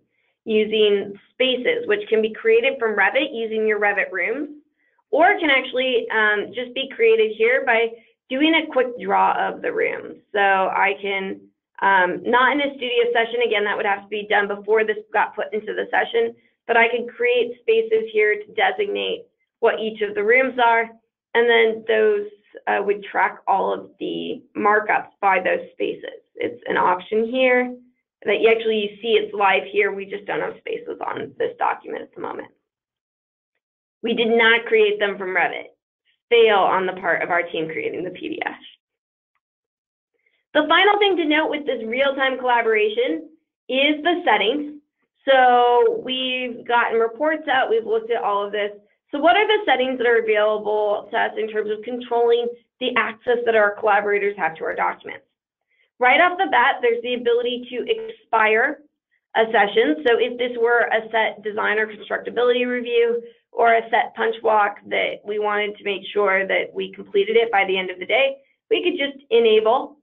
using spaces, which can be created from Revit using your Revit rooms, or can actually um, just be created here by doing a quick draw of the room. So I can, um, not in a studio session, again, that would have to be done before this got put into the session, but I can create spaces here to designate what each of the rooms are, and then those uh, would track all of the markups by those spaces. It's an option here that you actually you see it's live here. We just don't have spaces on this document at the moment. We did not create them from Revit. Fail on the part of our team creating the PDF. The final thing to note with this real-time collaboration is the settings. So we've gotten reports out, we've looked at all of this. So what are the settings that are available to us in terms of controlling the access that our collaborators have to our documents? Right off the bat, there's the ability to expire a session. So if this were a set design or constructability review or a set punch walk that we wanted to make sure that we completed it by the end of the day, we could just enable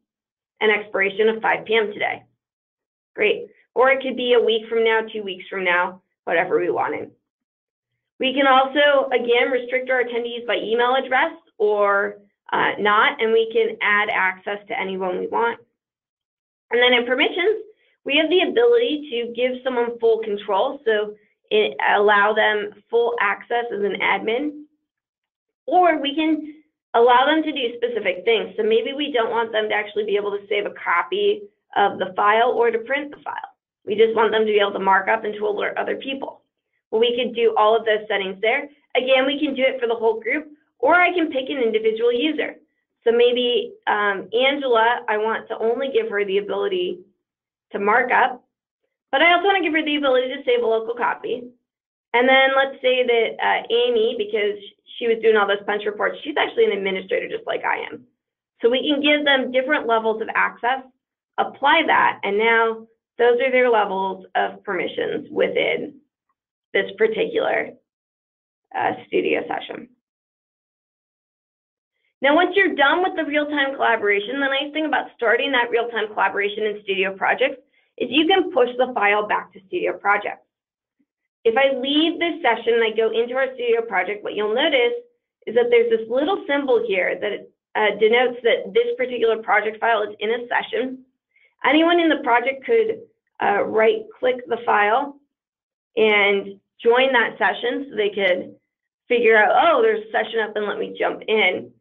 an expiration of 5 p.m. today. Great. Or it could be a week from now, two weeks from now, whatever we wanted. We can also, again, restrict our attendees by email address or uh, not, and we can add access to anyone we want. And then in permissions, we have the ability to give someone full control, so it, allow them full access as an admin, or we can allow them to do specific things. So maybe we don't want them to actually be able to save a copy of the file or to print the file. We just want them to be able to mark up and to alert other people. We could do all of those settings there. Again, we can do it for the whole group, or I can pick an individual user. So maybe um, Angela, I want to only give her the ability to mark up, but I also want to give her the ability to save a local copy. And then let's say that uh, Amy, because she was doing all those punch reports, she's actually an administrator just like I am. So we can give them different levels of access, apply that, and now those are their levels of permissions within this particular uh, studio session. Now, once you're done with the real-time collaboration, the nice thing about starting that real-time collaboration in Studio Projects is you can push the file back to Studio Projects. If I leave this session and I go into our Studio Project, what you'll notice is that there's this little symbol here that uh, denotes that this particular project file is in a session. Anyone in the project could uh, right-click the file and join that session so they could figure out, oh, there's a session up and let me jump in.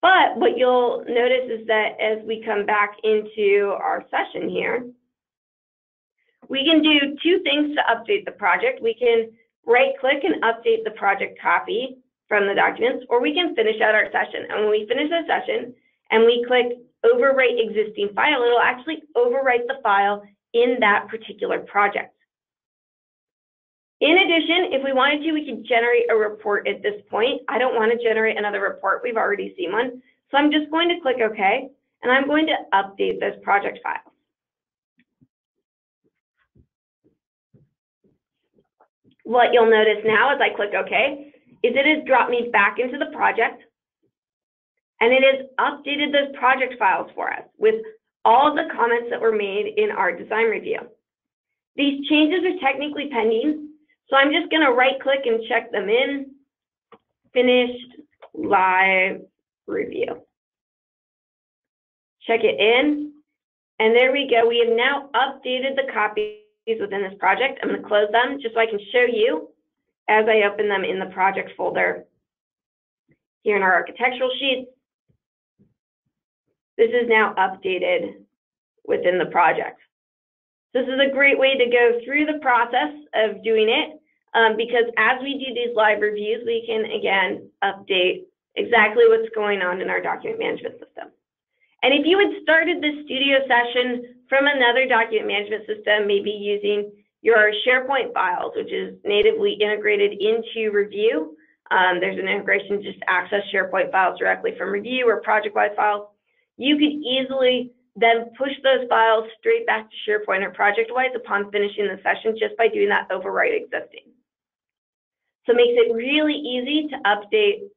But what you'll notice is that as we come back into our session here, we can do two things to update the project. We can right click and update the project copy from the documents, or we can finish out our session. And when we finish the session and we click overwrite existing file, it'll actually overwrite the file in that particular project. In addition, if we wanted to, we could generate a report at this point. I don't want to generate another report. We've already seen one. So I'm just going to click OK, and I'm going to update those project files. What you'll notice now as I click OK is it has dropped me back into the project, and it has updated those project files for us with all the comments that were made in our design review. These changes are technically pending, so I'm just going to right click and check them in. Finished live review. Check it in. And there we go. We have now updated the copies within this project. I'm going to close them just so I can show you as I open them in the project folder here in our architectural sheets. This is now updated within the project. This is a great way to go through the process of doing it um, because as we do these live reviews, we can again update exactly what's going on in our document management system. And if you had started this studio session from another document management system, maybe using your SharePoint files, which is natively integrated into Revu, um, there's an integration to just access SharePoint files directly from Revu or ProjectWise files. You could easily then push those files straight back to SharePoint or ProjectWise upon finishing the session just by doing that overwrite existing. So it makes it really easy to update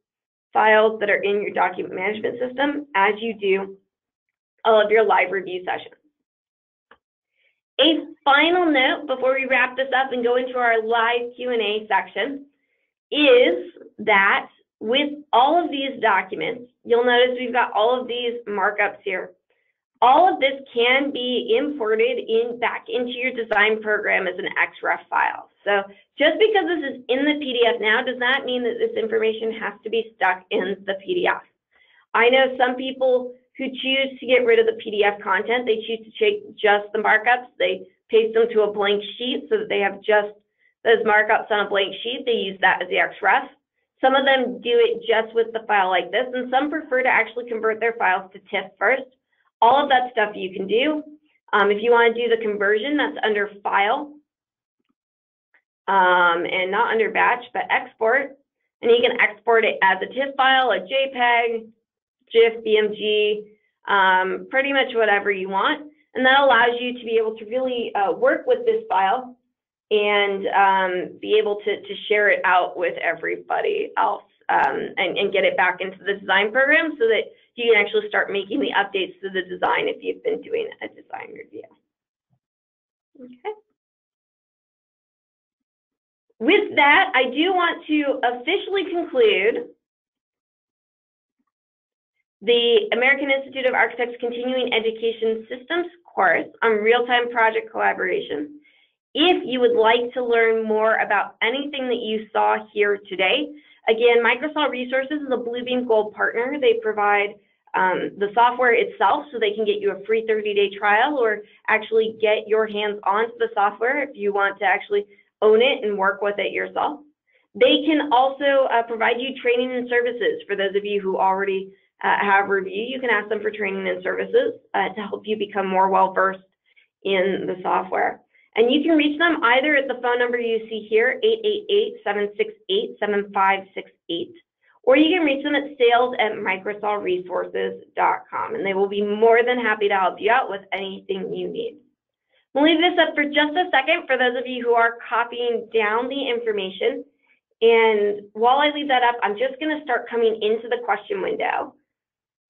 files that are in your document management system as you do all of your live review sessions. A final note before we wrap this up and go into our live Q&A section is that with all of these documents, you'll notice we've got all of these markups here. All of this can be imported in back into your design program as an XREF file. So just because this is in the PDF now does not mean that this information has to be stuck in the PDF. I know some people who choose to get rid of the PDF content, they choose to take just the markups, they paste them to a blank sheet so that they have just those markups on a blank sheet. They use that as the XREF. Some of them do it just with the file like this, and some prefer to actually convert their files to TIFF first. All of that stuff you can do. Um, if you want to do the conversion, that's under File, um, and not under Batch, but Export. And you can export it as a TIFF file, a JPEG, GIF, BMG, um, pretty much whatever you want. And that allows you to be able to really uh, work with this file and um, be able to, to share it out with everybody else um, and, and get it back into the design program so that you can actually start making the updates to the design if you've been doing a design review. Okay. With that, I do want to officially conclude the American Institute of Architects Continuing Education Systems course on real-time project collaboration. If you would like to learn more about anything that you saw here today, again, Microsol Resources is a Bluebeam Gold partner. They provide um, the software itself so they can get you a free 30-day trial or actually get your hands onto the software if you want to actually own it and work with it yourself. They can also uh, provide you training and services for those of you who already uh, have Revu. You can ask them for training and services uh, to help you become more well-versed in the software. And you can reach them either at the phone number you see here, 888-768-7568, or you can reach them at sales at microsolresources.com, and they will be more than happy to help you out with anything you need. We'll leave this up for just a second for those of you who are copying down the information. And while I leave that up, I'm just going to start coming into the question window.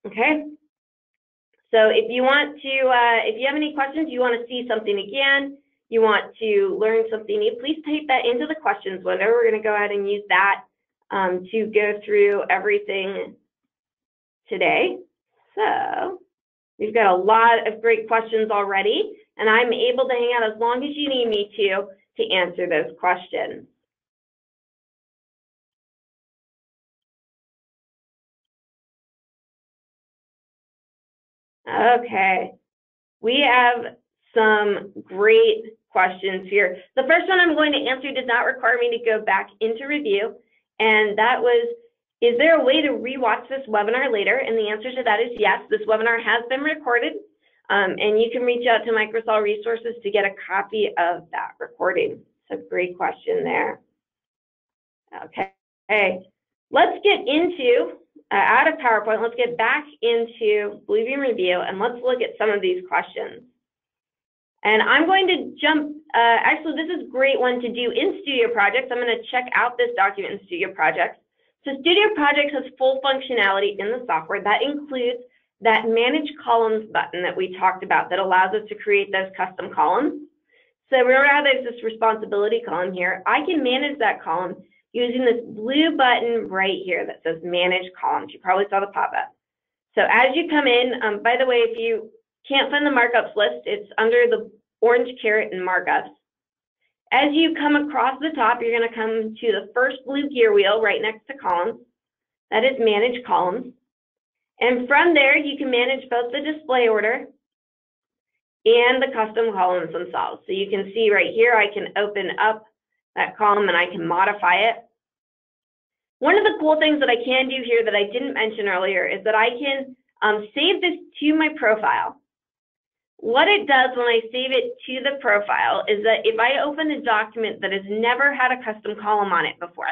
Okay? So if you want to, uh, if you have any questions, you want to see something again, you want to learn something new, please type that into the questions window. We're going to go ahead and use that um, to go through everything today. So we've got a lot of great questions already, and I'm able to hang out as long as you need me to to answer those questions. Okay, we have some great questions here. The first one I'm going to answer did not require me to go back into Revu, and that was, is there a way to rewatch this webinar later? And the answer to that is yes, this webinar has been recorded, um, and you can reach out to Microsol Resources to get a copy of that recording. It's a great question there. Okay, hey, let's get into uh, out of PowerPoint, let's get back into Bluebeam Revu and let's look at some of these questions. And I'm going to jump, uh, actually this is a great one to do in Studio Projects. I'm going to check out this document in Studio Projects. So Studio Projects has full functionality in the software. That includes that Manage Columns button that we talked about that allows us to create those custom columns. So remember how there's this responsibility column here. I can manage that column using this blue button right here that says Manage Columns. You probably saw the pop-up. So as you come in, um, by the way, if you can't find the markups list, it's under the orange caret, and markups. As you come across the top, you're going to come to the first blue gear wheel right next to columns. That is Manage Columns. And from there, you can manage both the display order and the custom columns themselves. So you can see right here, I can open up that column and I can modify it. One of the cool things that I can do here that I didn't mention earlier is that I can um, save this to my profile. What it does when I save it to the profile is that if I open a document that has never had a custom column on it before,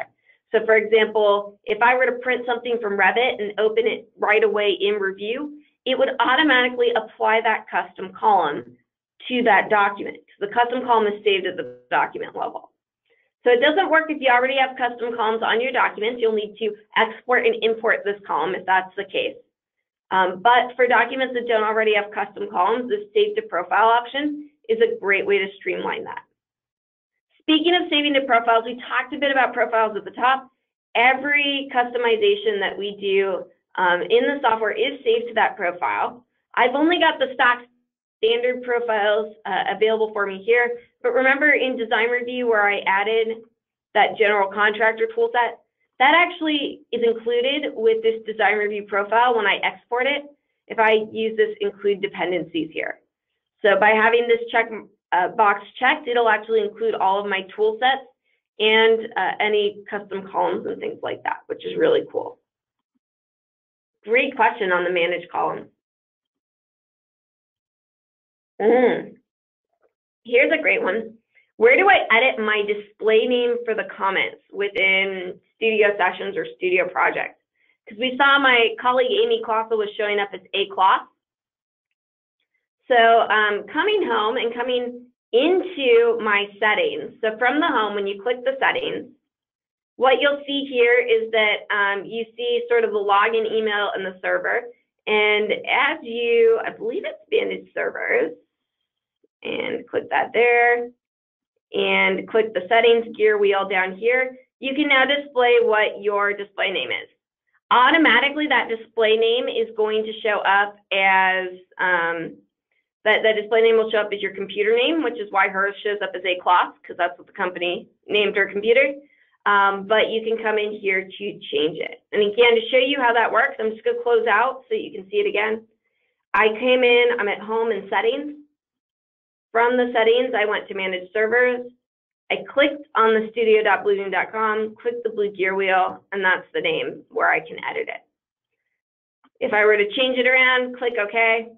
so for example, if I were to print something from Revit and open it right away in Revu, it would automatically apply that custom column to that document. The custom column is saved at the document level. So it doesn't work if you already have custom columns on your documents. You'll need to export and import this column if that's the case. Um, but for documents that don't already have custom columns, the save to profile option is a great way to streamline that. Speaking of saving to profiles, we talked a bit about profiles at the top. Every customization that we do um, in the software is saved to that profile. I've only got the stock standard profiles uh, available for me here, but remember in design review where I added that general contractor toolset, that actually is included with this design review profile when I export it, if I use this include dependencies here. So by having this check uh, box checked, it'll actually include all of my tool sets and uh, any custom columns and things like that, which is really cool. Great question on the manage column. Mm. Here's a great one. Where do I edit my display name for the comments within Studio Sessions or Studio projects? Because we saw my colleague Amy Klossel was showing up as A Kloss. So um, coming home and coming into my settings. So from the home, when you click the settings, what you'll see here is that um, you see sort of the login email and the server. And as you, I believe it's manage servers, and click that there, and click the settings gear wheel down here, you can now display what your display name is. Automatically, that display name is going to show up as, um, that, that display name will show up as your computer name, which is why hers shows up as A Kloss, because that's what the company named her computer. Um, but you can come in here to change it. And again, to show you how that works, I'm just going to close out so you can see it again. I came in, I'm at home and settings. From the settings, I went to manage servers. I clicked on the studio.bluebeam.com, clicked the blue gear wheel, and that's the name where I can edit it. If I were to change it around, click OK,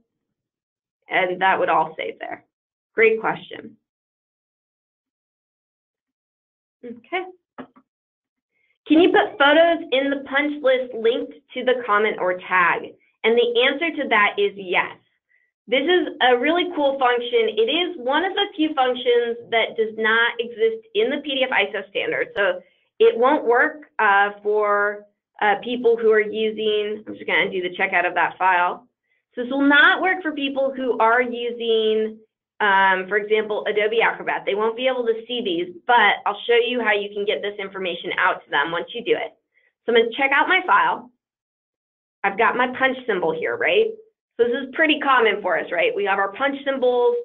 and that would all save there. Great question. Okay. Can you put photos in the punch list linked to the comment or tag? And the answer to that is yes. This is a really cool function. It is one of the few functions that does not exist in the PDF ISO standard. So it won't work uh, for uh, people who are using, I'm just going to undo the checkout of that file. So this will not work for people who are using, um, for example, Adobe Acrobat. They won't be able to see these, but I'll show you how you can get this information out to them once you do it. So I'm to check out my file. I've got my punch symbol here, right? So this is pretty common for us, right? We have our punch symbols.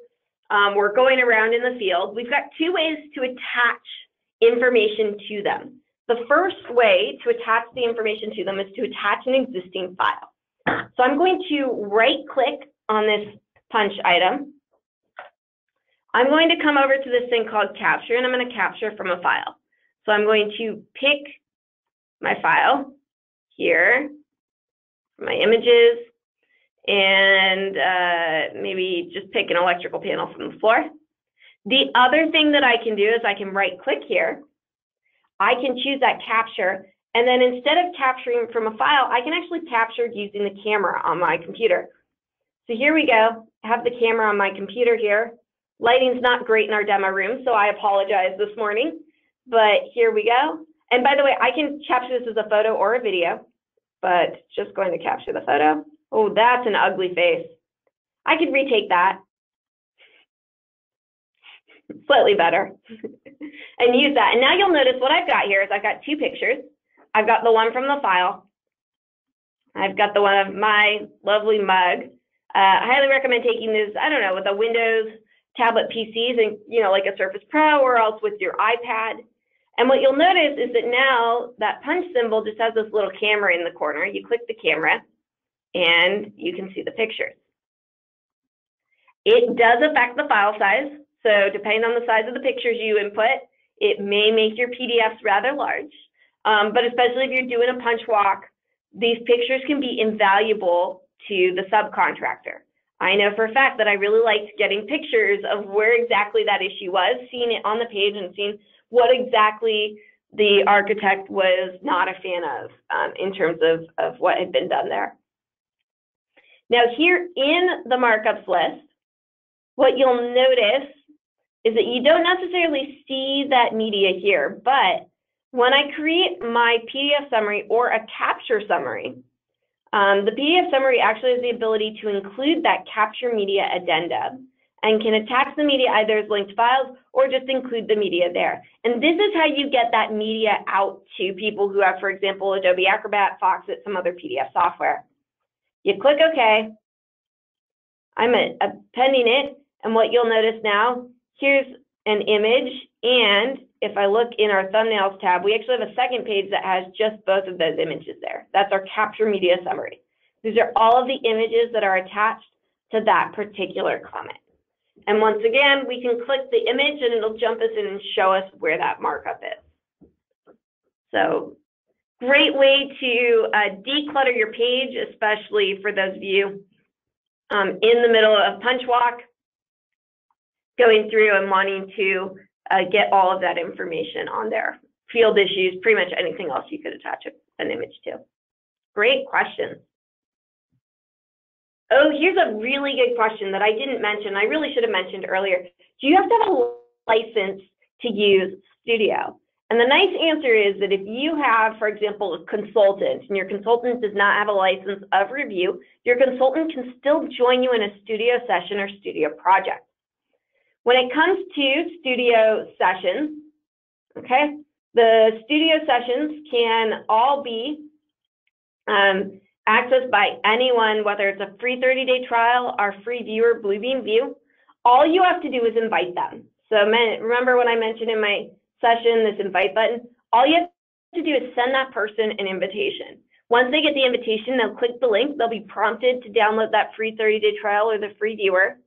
Um, we're going around in the field. We've got two ways to attach information to them. The first way to attach the information to them is to attach an existing file. So I'm going to right click on this punch item. I'm going to come over to this thing called capture and I'm going to capture from a file. So I'm going to pick my file here, my images, and uh, maybe just pick an electrical panel from the floor. The other thing that I can do is I can right click here. I can choose that capture and then instead of capturing from a file, I can actually capture using the camera on my computer. So here we go. I have the camera on my computer here. Lighting's not great in our demo room, so I apologize this morning. But here we go. And by the way, I can capture this as a photo or a video, but just going to capture the photo. Oh, that's an ugly face. I could retake that. Slightly better. and use that. And now you'll notice what I've got here is I've got two pictures. I've got the one from the file. I've got the one of my lovely mug. Uh, I highly recommend taking this, I don't know, with a Windows tablet PCs and, you know, like a Surface Pro or else with your iPad. And what you'll notice is that now that punch symbol just has this little camera in the corner. You click the camera and you can see the pictures. It does affect the file size. So depending on the size of the pictures you input, it may make your PDFs rather large. Um, but especially if you're doing a punch walk, these pictures can be invaluable to the subcontractor. I know for a fact that I really liked getting pictures of where exactly that issue was, seeing it on the page and seeing what exactly the architect was not a fan of um, in terms of, of what had been done there. Now here in the markups list, what you'll notice is that you don't necessarily see that media here, but when I create my PDF summary or a capture summary, um, the PDF summary actually has the ability to include that capture media addenda and can attach the media either as linked files or just include the media there. And this is how you get that media out to people who have, for example, Adobe Acrobat, Foxit, some other PDF software. You click OK. I'm appending it, and what you'll notice now, here's an image, and if I look in our thumbnails tab, we actually have a second page that has just both of those images there. That's our capture media summary. These are all of the images that are attached to that particular comment. And once again, we can click the image and it'll jump us in and show us where that markup is. So great way to uh, declutter your page, especially for those of you um, in the middle of punch walk, going through and wanting to uh, get all of that information on there. Field issues, pretty much anything else you could attach an image to. Great question. Oh, here's a really good question that I didn't mention. I really should have mentioned earlier. Do you have to have a license to use Studio? And the nice answer is that if you have, for example, a consultant and your consultant does not have a license of Revu, your consultant can still join you in a studio session or studio project. When it comes to studio sessions, okay, the studio sessions can all be um, accessed by anyone, whether it's a free 30-day trial or free viewer, Bluebeam View. All you have to do is invite them. So remember when I mentioned in my session this invite button? All you have to do is send that person an invitation. Once they get the invitation, they'll click the link. They'll be prompted to download that free 30-day trial or the free viewer.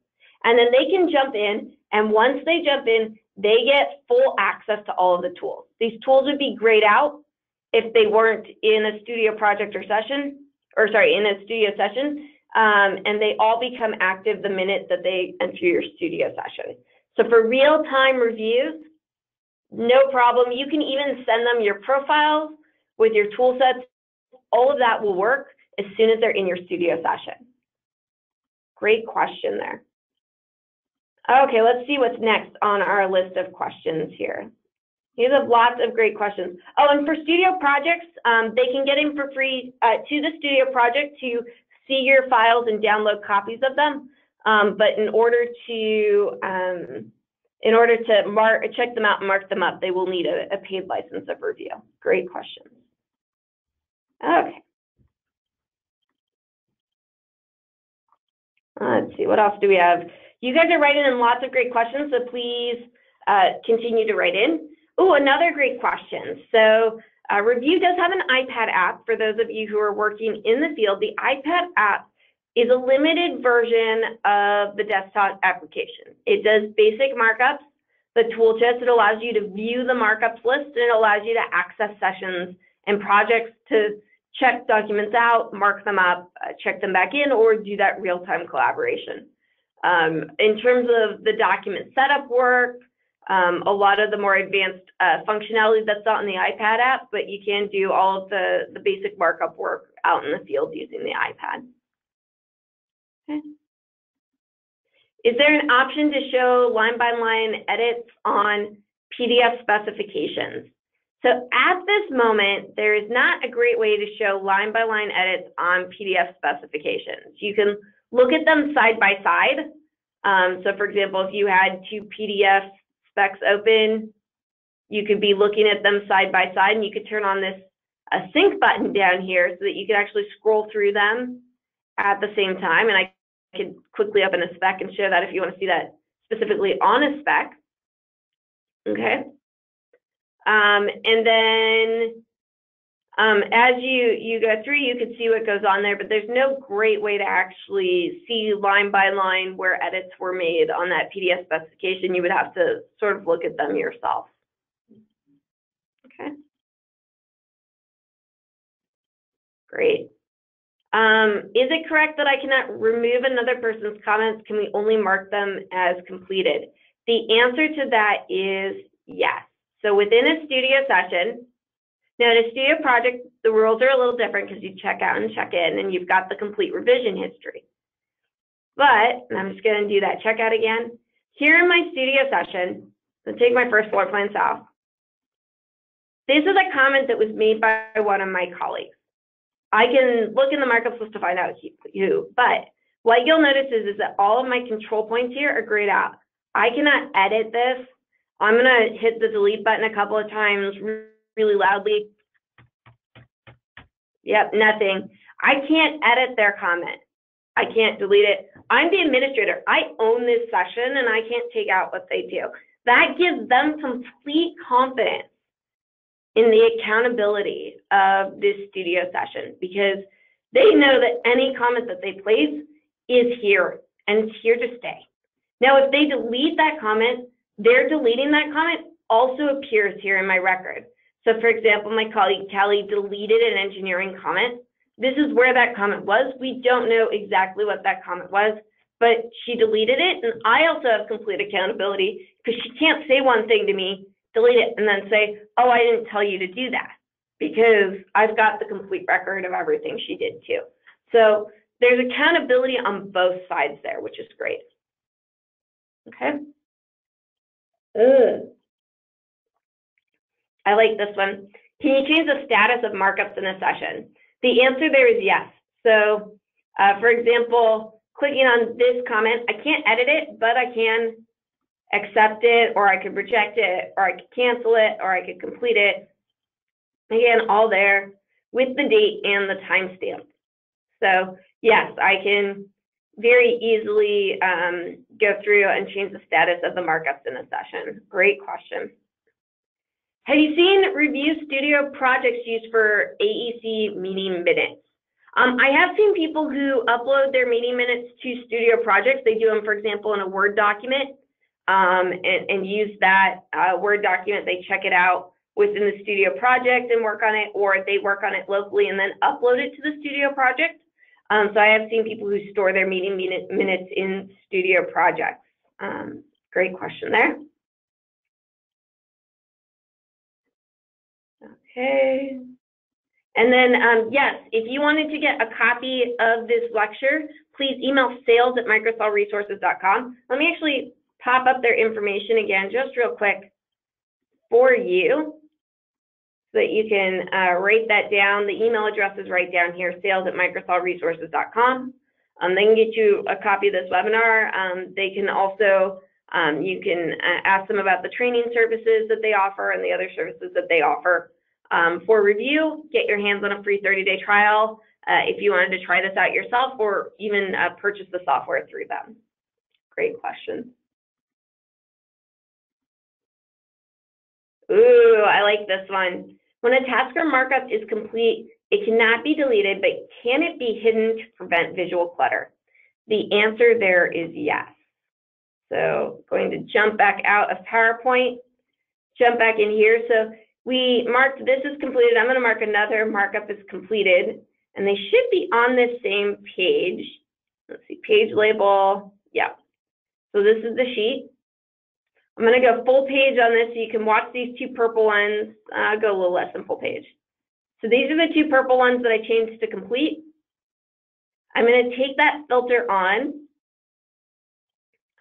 And then they can jump in. And once they jump in, they get full access to all of the tools. These tools would be grayed out if they weren't in a studio project or session or sorry, in a studio session, um, and they all become active the minute that they enter your studio session. So for real-time reviews, no problem. You can even send them your profiles with your tool sets. All of that will work as soon as they're in your studio session. Great question there. Okay, let's see what's next on our list of questions here. You have lots of great questions. Oh, and for studio projects, um, they can get in for free uh, to the studio project to see your files and download copies of them. Um, but in order to um, in order to mark check them out and mark them up, they will need a, a paid license of Revu. Great questions. Okay. Let's see, what else do we have? You guys are writing in lots of great questions, so please uh, continue to write in. Oh, another great question. So uh, Revu does have an iPad app for those of you who are working in the field. The iPad app is a limited version of the desktop application. It does basic markups, the tool chest. It allows you to view the markups list and it allows you to access sessions and projects to check documents out, mark them up, uh, check them back in, or do that real-time collaboration. Um, in terms of the document setup work, um, a lot of the more advanced uh, functionality that's not in the iPad app, but you can do all of the, the basic markup work out in the field using the iPad. Okay. Is there an option to show line by line edits on PDF specifications? So at this moment, there is not a great way to show line by line edits on PDF specifications. You can look at them side by side. Um, so for example, if you had two PDF specs open. You could be looking at them side by side and you could turn on this a sync button down here so that you can actually scroll through them at the same time. And I can quickly open a spec and share that if you want to see that specifically on a spec. Okay. Um, and then um, as you, you go through, you can see what goes on there, but there's no great way to actually see line by line where edits were made on that PDF specification. You would have to sort of look at them yourself. Okay. Great. Um, is it correct that I cannot remove another person's comments? Can we only mark them as completed? The answer to that is yes. So within a studio session, now, in a studio project, the rules are a little different because you check out and check in, and you've got the complete revision history. But, I'm just going to do that checkout again. here in my studio session, let's take my first floor plan south. This is a comment that was made by one of my colleagues. I can look in the markups list to find out who, but what you'll notice is, is that all of my control points here are grayed out. I cannot edit this. I'm gonna hit the delete button a couple of times really loudly. Yep, nothing. I can't edit their comment. I can't delete it. I'm the administrator. I own this session and I can't take out what they do. That gives them complete confidence in the accountability of this studio session because they know that any comment that they place is here and it's here to stay. Now, if they delete that comment, they're deleting that comment also appears here in my record. So for example, my colleague Kelly deleted an engineering comment. This is where that comment was. We don't know exactly what that comment was, but she deleted it. And I also have complete accountability because she can't say one thing to me, delete it, and then say, oh, I didn't tell you to do that because I've got the complete record of everything she did too. So there's accountability on both sides there, which is great. Okay. Ugh. I like this one. Can you change the status of markups in a session? The answer there is yes. So, uh, for example, clicking on this comment, I can't edit it, but I can accept it, or I could reject it, or I could cancel it, or I could complete it. Again, all there with the date and the timestamp. So yes, I can very easily um, go through and change the status of the markups in a session. Great question. Have you seen Revu Studio projects used for AEC meeting minutes? Um, I have seen people who upload their meeting minutes to Studio projects. They do them, for example, in a Word document um, and, and, use that uh, Word document. They check it out within the Studio project and work on it, or they work on it locally and then upload it to the Studio project. Um, so I have seen people who store their meeting minutes in studio projects. Um, great question there. Okay. And then, um, yes, if you wanted to get a copy of this lecture, please email sales at microsolresources.com. Let me actually pop up their information again, just real quick for you so that you can uh, write that down. The email address is right down here, sales at microsolresources.com. Um, they can get you a copy of this webinar. Um, they can also, um, you can uh, ask them about the training services that they offer and the other services that they offer. Um, for Revu, get your hands on a free 30-day trial uh, if you wanted to try this out yourself or even uh, purchase the software through them. Great question. Ooh, I like this one. When a task or markup is complete, it cannot be deleted, but can it be hidden to prevent visual clutter? The answer there is yes. So going to jump back out of PowerPoint, jump back in here. So we marked this is completed. I'm going to mark another markup is completed, and they should be on this same page. Let's see, page label. Yeah. So this is the sheet. I'm going to go full page on this so you can watch these two purple ones. Uh, go a little less than full page. So these are the two purple ones that I changed to complete. I'm going to take that filter on.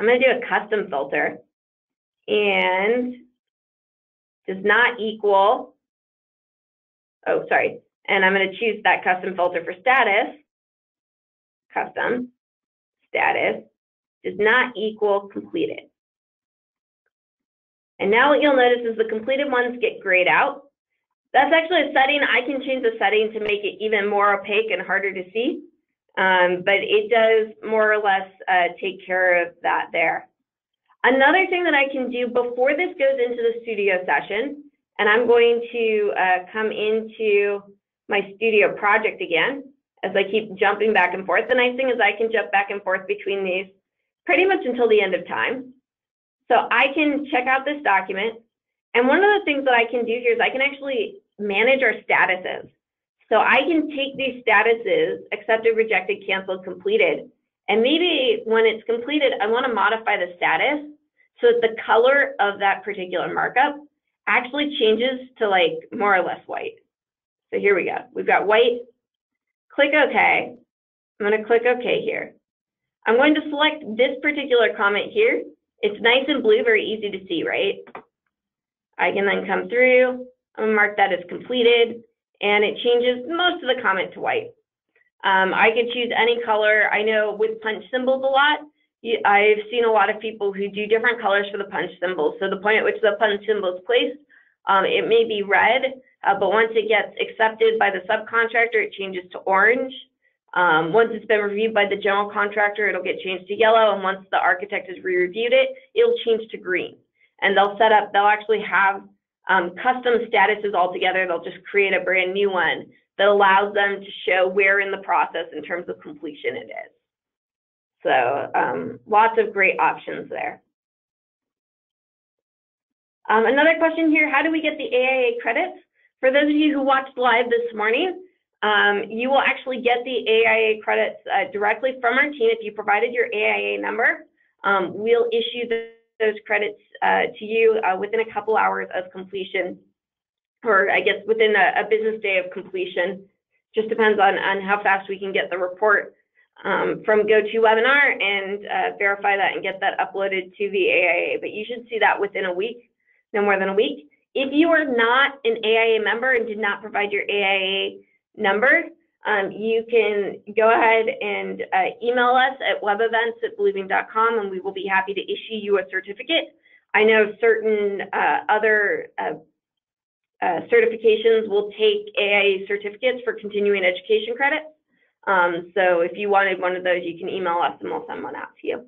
I'm going to do a custom filter and does not equal, oh, sorry. And I'm going to choose that custom filter for status, custom, status, does not equal completed. And now what you'll notice is the completed ones get grayed out. That's actually a setting. I can change the setting to make it even more opaque and harder to see. Um, but it does more or less uh, take care of that there. Another thing that I can do before this goes into the studio session, and I'm going to uh, come into my studio project again as I keep jumping back and forth. The nice thing is I can jump back and forth between these pretty much until the end of time. So I can check out this document. And one of the things that I can do here is I can actually manage our statuses. So I can take these statuses, accepted, rejected, canceled, completed, and maybe when it's completed, I want to modify the status so that the color of that particular markup actually changes to like more or less white. So here we go. We've got white. Click OK. I'm going to click OK here. I'm going to select this particular comment here It's nice and blue, very easy to see, right? I can then come through, I'm gonna mark that as completed, and it changes most of the comment to white. Um, I could choose any color. I know with punch symbols a lot, I've seen a lot of people who do different colors for the punch symbols. So the point at which the punch symbol is placed, um, it may be red, uh, but once it gets accepted by the subcontractor, it changes to orange. Um, once it's been reviewed by the general contractor, it'll get changed to yellow, and once the architect has re-reviewed it, it'll change to green. And they'll set up, they'll actually have um, custom statuses altogether. They'll just create a brand new one that allows them to show where in the process in terms of completion it is. So um, lots of great options there. Um, another question here, how do we get the AIA credits? For those of you who watched live this morning, um, you will actually get the AIA credits uh, directly from our team. If you provided your AIA number, um, we'll issue the, those credits uh, to you uh, within a couple hours of completion, or I guess within a, a business day of completion. Just depends on, on how fast we can get the report um, from GoToWebinar and uh, verify that and get that uploaded to the AIA. But you should see that within a week, no more than a week. If you are not an AIA member and did not provide your AIA number, um, you can go ahead and uh, email us at webevents at bluebeam.com and we will be happy to issue you a certificate. I know certain uh, other uh, uh certifications will take AIA certificates for continuing education credits. Um, so if you wanted one of those, you can email us and we'll send one out to you.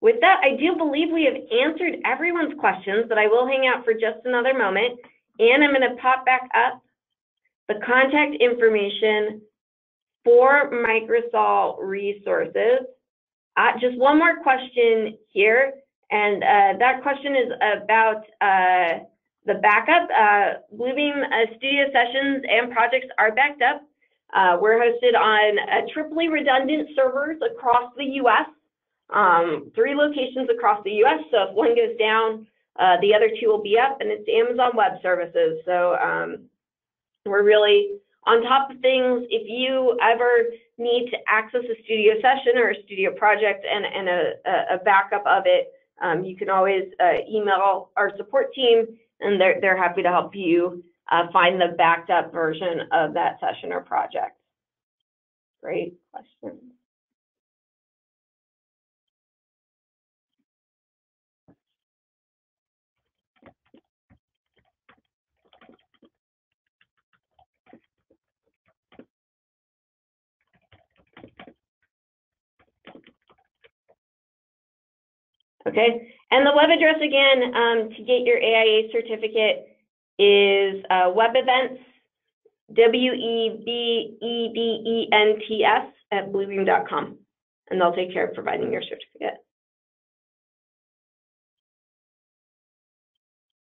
With that, I do believe we have answered everyone's questions, but I will hang out for just another moment. And I'm going to pop back up the contact information for Microsol resources. Uh, just one more question here, and uh, that question is about uh, the backup. Uh, Bluebeam uh, studio sessions and projects are backed up. Uh, we're hosted on triply redundant servers across the U.S., um, three locations across the U.S. So if one goes down, uh, the other two will be up, and it's Amazon Web Services. So um, we're really on top of things. If you ever need to access a studio session or a studio project and, and a, a backup of it, um, you can always uh, email our support team, and they're, they're happy to help you uh, find the backed up version of that session or project. Great question. Okay, and the web address again um, to get your AIA certificate is uh, web events, W-E-B-E-B-E-N-T-S at bluebeam.com, and they'll take care of providing your certificate.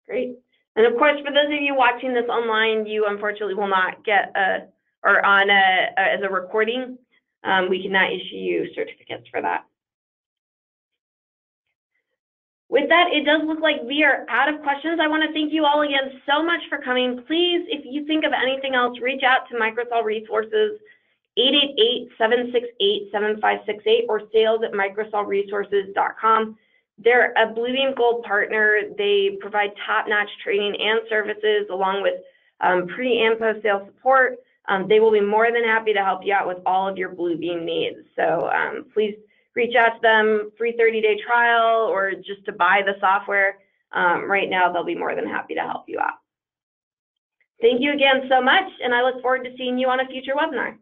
Great. And of course, for those of you watching this online, you unfortunately will not get a, or on a, a as a recording, um, we cannot issue you certificates for that. With that, it does look like we are out of questions. I want to thank you all again so much for coming. Please, if you think of anything else, reach out to Microsol Resources, 888-768-7568 or sales at microsolresources.com. They're a Bluebeam Gold partner. They provide top-notch training and services along with um, pre and post-sale support. Um, they will be more than happy to help you out with all of your Bluebeam needs. So um, please reach out to them, free 30-day trial, or just to buy the software. Um, right now, they'll be more than happy to help you out. Thank you again so much, and I look forward to seeing you on a future webinar.